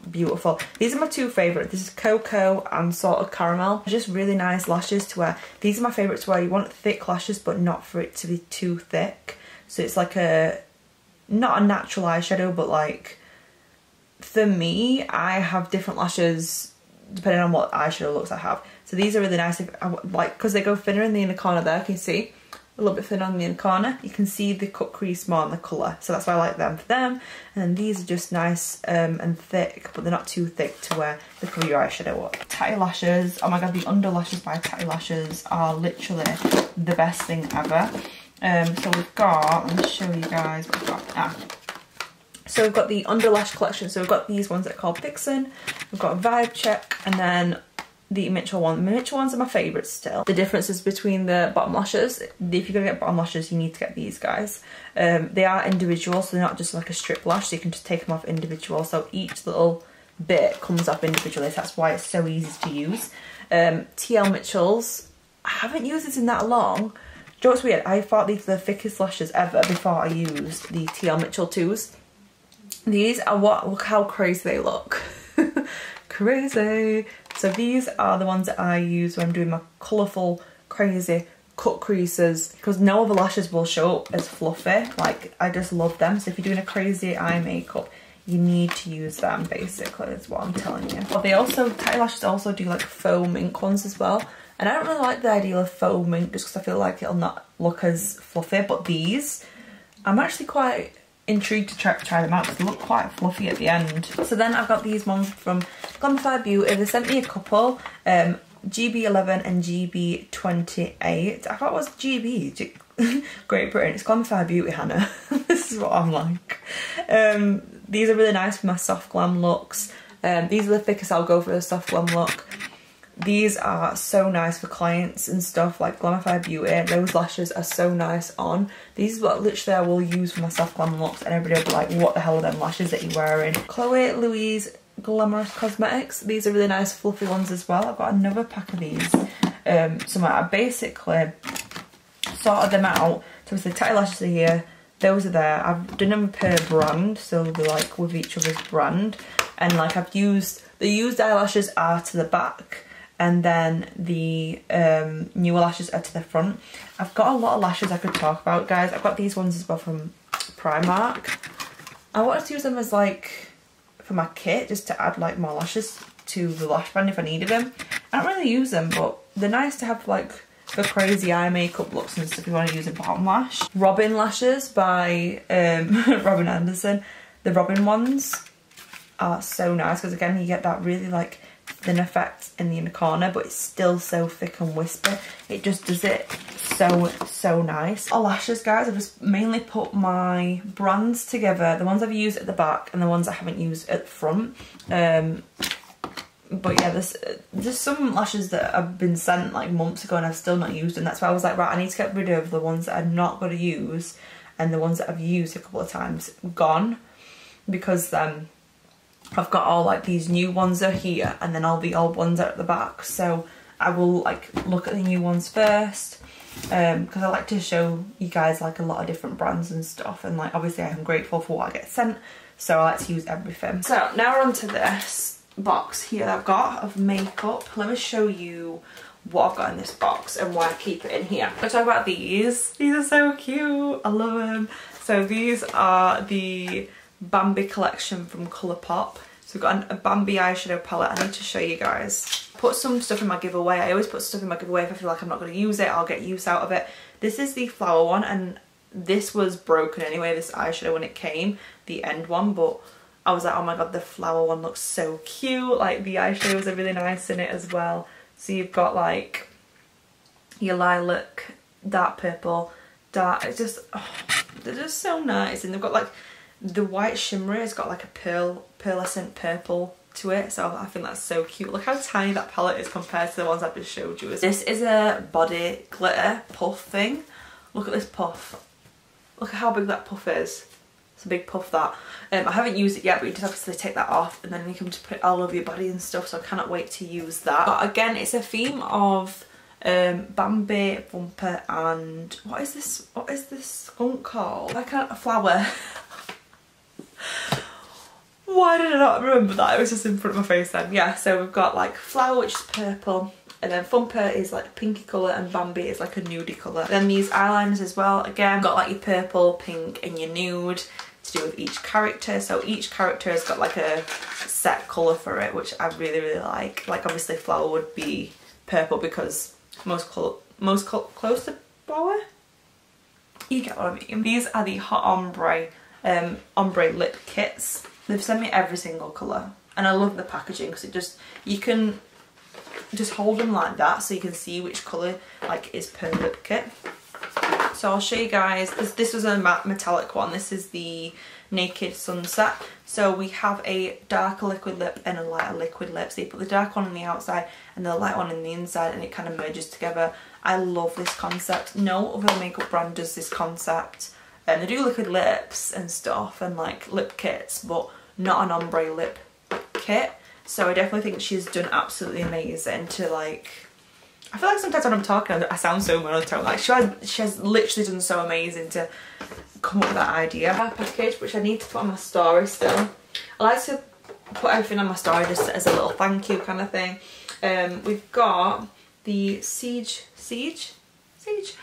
beautiful. These are my two favourite. This is Cocoa and sort of Caramel. Just really nice lashes to wear. These are my favourites to wear. You want thick lashes but not for it to be too thick. So it's like a, not a natural eyeshadow but like, for me, I have different lashes depending on what eyeshadow looks I have. So these are really nice, like, because they go thinner in the inner corner there, can you see? a little bit thinner on the inner corner. You can see the cut crease more on the colour, so that's why I like them for them. And then these are just nice um, and thick, but they're not too thick to wear the cover your eyeshadow up. Tatti Lashes, oh my god, the under lashes by Tatti Lashes are literally the best thing ever. Um, so we've got, let me show you guys what we've got. Ah. So we've got the underlash collection. So we've got these ones that are called Vixen. We've got Vibe Check and then the Mitchell one. The Mitchell ones are my favourites still. The differences between the bottom lashes, if you're going to get bottom lashes, you need to get these guys. Um, they are individual, so they're not just like a strip lash, so you can just take them off individual. So each little bit comes up individually, so that's why it's so easy to use. Um, TL Mitchell's, I haven't used this in that long. What's weird? I thought these were the thickest lashes ever before I used the TL Mitchell 2s. These are what, look how crazy they look. crazy. So these are the ones that I use when I'm doing my colourful, crazy cut creases because no other lashes will show up as fluffy. Like, I just love them. So if you're doing a crazy eye makeup, you need to use them basically is what I'm telling you. But they also, Tatti Lashes also do like foam ink ones as well. And I don't really like the idea of foam ink just because I feel like it'll not look as fluffy. But these, I'm actually quite intrigued to try, try them out because they look quite fluffy at the end. So then I've got these ones from Glamourify Beauty. They sent me a couple, um, GB11 and GB28. I thought it was GB, Great Britain. It's Glamourify Beauty, Hannah. this is what I'm like. Um, these are really nice for my soft glam looks. Um, these are the thickest I'll go for the soft glam look. These are so nice for clients and stuff like Glamify Beauty. Those lashes are so nice on. These are what literally I will use for my soft glam looks and everybody will be like, what the hell are them lashes that you're wearing? Chloe Louise Glamorous Cosmetics. These are really nice fluffy ones as well. I've got another pack of these um, somewhere. I basically sorted them out. So it's the tight lashes are here. Those are there. I've done them per brand, so they're like with each other's brand. And like I've used, the used eyelashes are to the back and then the um, newer lashes are to the front. I've got a lot of lashes I could talk about, guys. I've got these ones as well from Primark. I wanted to use them as like, for my kit, just to add like more lashes to the lash band if I needed them. I don't really use them, but they're nice to have like for crazy eye makeup looks and stuff if you want to use a bottom lash. Robin lashes by um, Robin Anderson. The Robin ones are so nice because again you get that really like thin effect in the inner corner but it's still so thick and wispy. It just does it so so nice. Our lashes guys. I've just mainly put my brands together the ones i've used at the back and the ones i haven't used at the front. Um but yeah there's there's some lashes that I've been sent like months ago and i've still not used and that's why i was like right i need to get rid of the ones that i'm not going to use and the ones that i've used a couple of times gone because um I've got all like these new ones are here and then all the old ones are at the back. So I will like look at the new ones first because um, I like to show you guys like a lot of different brands and stuff and like obviously I'm grateful for what I get sent so I like to use everything. So now we're on to this box here I've got of makeup. Let me show you what I've got in this box and why I keep it in here. Let's talk about these. These are so cute. I love them. So these are the Bambi collection from Colourpop. So we've got a Bambi eyeshadow palette. I need to show you guys. Put some stuff in my giveaway. I always put stuff in my giveaway if I feel like I'm not going to use it. I'll get use out of it. This is the flower one and this was broken anyway, this eyeshadow when it came, the end one, but I was like, oh my god, the flower one looks so cute. Like the eyeshadows are really nice in it as well. So you've got like your lilac, dark purple, dark, it's just, oh, they're just so nice. And they've got like the white shimmer has got like a pearl, pearlescent purple to it so I think that's so cute. Look how tiny that palette is compared to the ones I've just showed you. This is a body glitter puff thing. Look at this puff. Look at how big that puff is. It's a big puff that. Um, I haven't used it yet but you just obviously take that off and then you can just put it all over your body and stuff so I cannot wait to use that. But again it's a theme of um, Bambi, Thumper and what is this, what is this skunk called? Like a flower. Why did I not remember that? It was just in front of my face then. Yeah, so we've got like flower, which is purple, and then Thumper is like a pinky colour and Bambi is like a nudie colour. Then these eyeliners as well, again, got like your purple, pink and your nude to do with each character. So each character has got like a set colour for it, which I really, really like. Like obviously flower would be purple because most, most close to flower? You get what I mean. These are the Hot Ombre um, ombre lip kits. They've sent me every single colour and I love the packaging because it just, you can just hold them like that so you can see which colour like is per lip kit. So I'll show you guys, this, this was a metallic one, this is the Naked Sunset. So we have a darker liquid lip and a lighter liquid lip. So you put the dark one on the outside and the light one on the inside and it kind of merges together. I love this concept. No other makeup brand does this concept. And they do liquid lips and stuff and like lip kits, but not an ombre lip kit. So I definitely think she's done absolutely amazing to like, I feel like sometimes when I'm talking I sound so monotone, like she has, she has literally done so amazing to come up with that idea. My package, which I need to put on my story still. I like to put everything on my story just as a little thank you kind of thing. Um, we've got the Siege, Siege? Siege?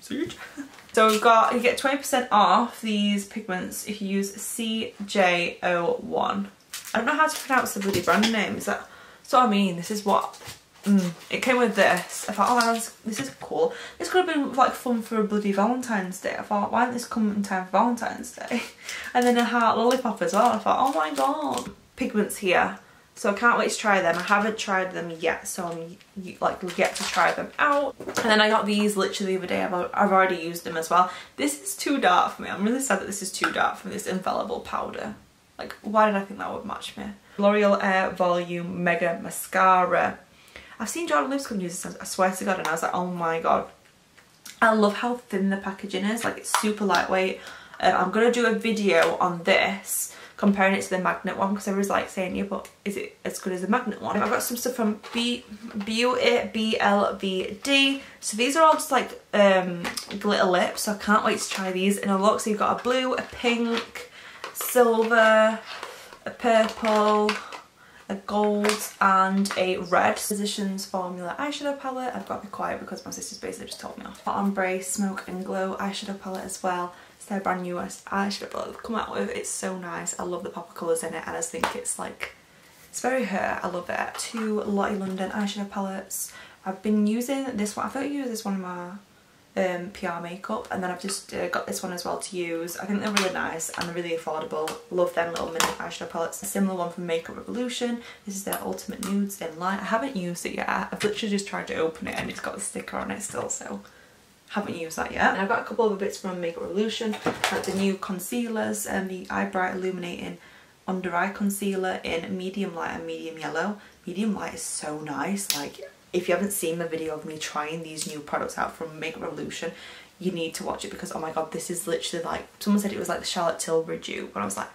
Siege? So we've got, you get 20% off these pigments if you use CJ01. I don't know how to pronounce the bloody brand name. Is that, that's what I mean. This is what, mm, it came with this. I thought, oh, this, this is cool. This could have been like fun for a bloody Valentine's Day. I thought, why didn't this come in time for Valentine's Day? And then a heart lollipop as well. I thought, oh my god. Pigments here. So I can't wait to try them. I haven't tried them yet, so I'm like yet to try them out. And then I got these literally the other day. I've, I've already used them as well. This is too dark for me. I'm really sad that this is too dark for me, this infallible powder. Like, why did I think that would match me? L'Oreal Air Volume Mega Mascara. I've seen Jordan Lipscombe use this, I swear to God, and I was like, oh my God. I love how thin the packaging is, like it's super lightweight. Um, I'm going to do a video on this comparing it to the magnet one because I was like saying yeah but is it as good as the magnet one? I've got some stuff from B Beauty BLVD so these are all just like um glitter lips. So I can't wait to try these. In a look so you've got a blue a pink silver a purple a gold and a red. Physicians Formula eyeshadow palette. I've got to be quiet because my sister's basically just told me off. Ombre Smoke and Glow eyeshadow palette as well their brand newest eyeshadow palette they've come out with. It's so nice. I love the pop of colours in it and I just think it's like, it's very her. I love it. Two Lottie London eyeshadow palettes. I've been using this one. I thought I used this one in my um, PR makeup and then I've just uh, got this one as well to use. I think they're really nice and they're really affordable. Love them little mini eyeshadow palettes. A similar one from Makeup Revolution. This is their Ultimate Nudes in Light. I haven't used it yet. I've literally just tried to open it and it's got the sticker on it still so haven't used that yet. And I've got a couple of bits from Makeup Revolution, like the new concealers and the Eye Bright Illuminating Under Eye Concealer in medium light and medium yellow. Medium light is so nice. Like, if you haven't seen the video of me trying these new products out from Makeup Revolution, you need to watch it because, oh my god, this is literally like, someone said it was like the Charlotte Tilbury dupe, and I was like,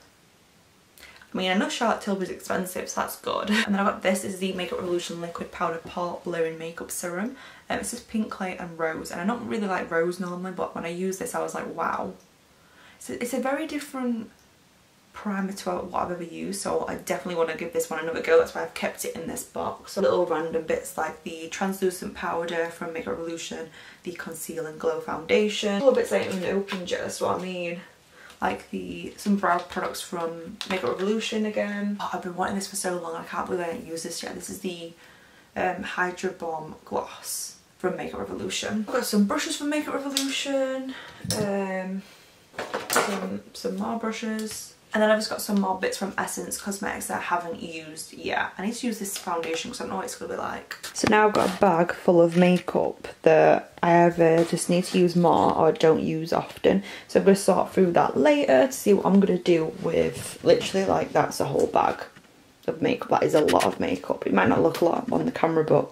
I mean, I know Charlotte Tilbury's expensive, so that's good. And then I got this, is the Makeup Revolution Liquid Powder Pore Blurring Makeup Serum. Um, it's just pink clay and rose, and I don't really like rose normally, but when I use this, I was like, wow. So it's a very different primer to what I've ever used, so I definitely want to give this one another go. That's why I've kept it in this box. Little random bits like the translucent powder from Makeup Revolution, the Conceal and Glow Foundation. Little bits I haven't opened yet, that's what I mean like the some brow products from Makeup Revolution again. Oh, I've been wanting this for so long I can't believe I didn't use this yet. This is the um, Hydra Bomb Gloss from Makeup Revolution. I've got some brushes from Makeup Revolution, um, some, some more brushes, and then I've just got some more bits from Essence Cosmetics that I haven't used yet. I need to use this foundation because I don't know what it's going to be like. So now I've got a bag full of makeup that I either just need to use more or don't use often. So I'm going to sort through that later to see what I'm going to do with literally like that's a whole bag of makeup. That is a lot of makeup. It might not look a lot on the camera but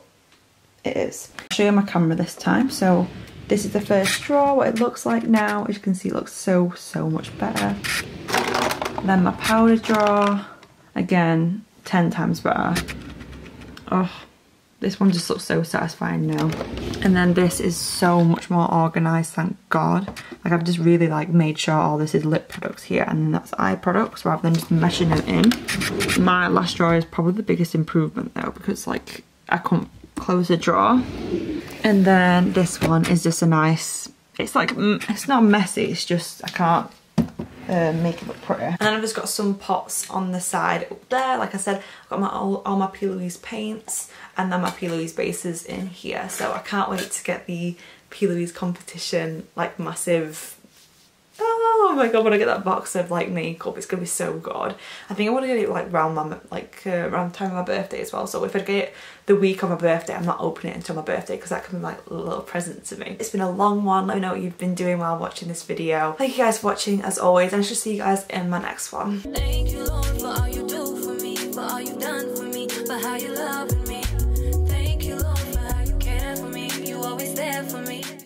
it is. I'll show you my camera this time. So this is the first drawer, what it looks like now. As you can see, it looks so, so much better. Then my powder drawer, again, 10 times better. Oh, this one just looks so satisfying now. And then this is so much more organised, thank God. Like I've just really like made sure all this is lip products here and that's eye products rather than just meshing them in. My last drawer is probably the biggest improvement though because like I can't close the drawer. And then this one is just a nice, it's like, it's not messy, it's just, I can't uh, make it look pretty. And then I've just got some pots on the side up there. Like I said, I've got my all, all my P. Louise paints and then my P. Louise bases in here. So I can't wait to get the P. Louise competition like massive oh my god when I get that box of like makeup it's gonna be so good. I think I want to get it like around my like uh, around time of my birthday as well. So if I get it the week of my birthday I'm not opening it until my birthday because that can be like a little present to me. It's been a long one. Let me know what you've been doing while watching this video. Thank you guys for watching as always and I shall see you guys in my next one. Thank you Lord for all you do for me for all you've done for me for how you love me. Thank you Lord for how you care for me. You always there for me.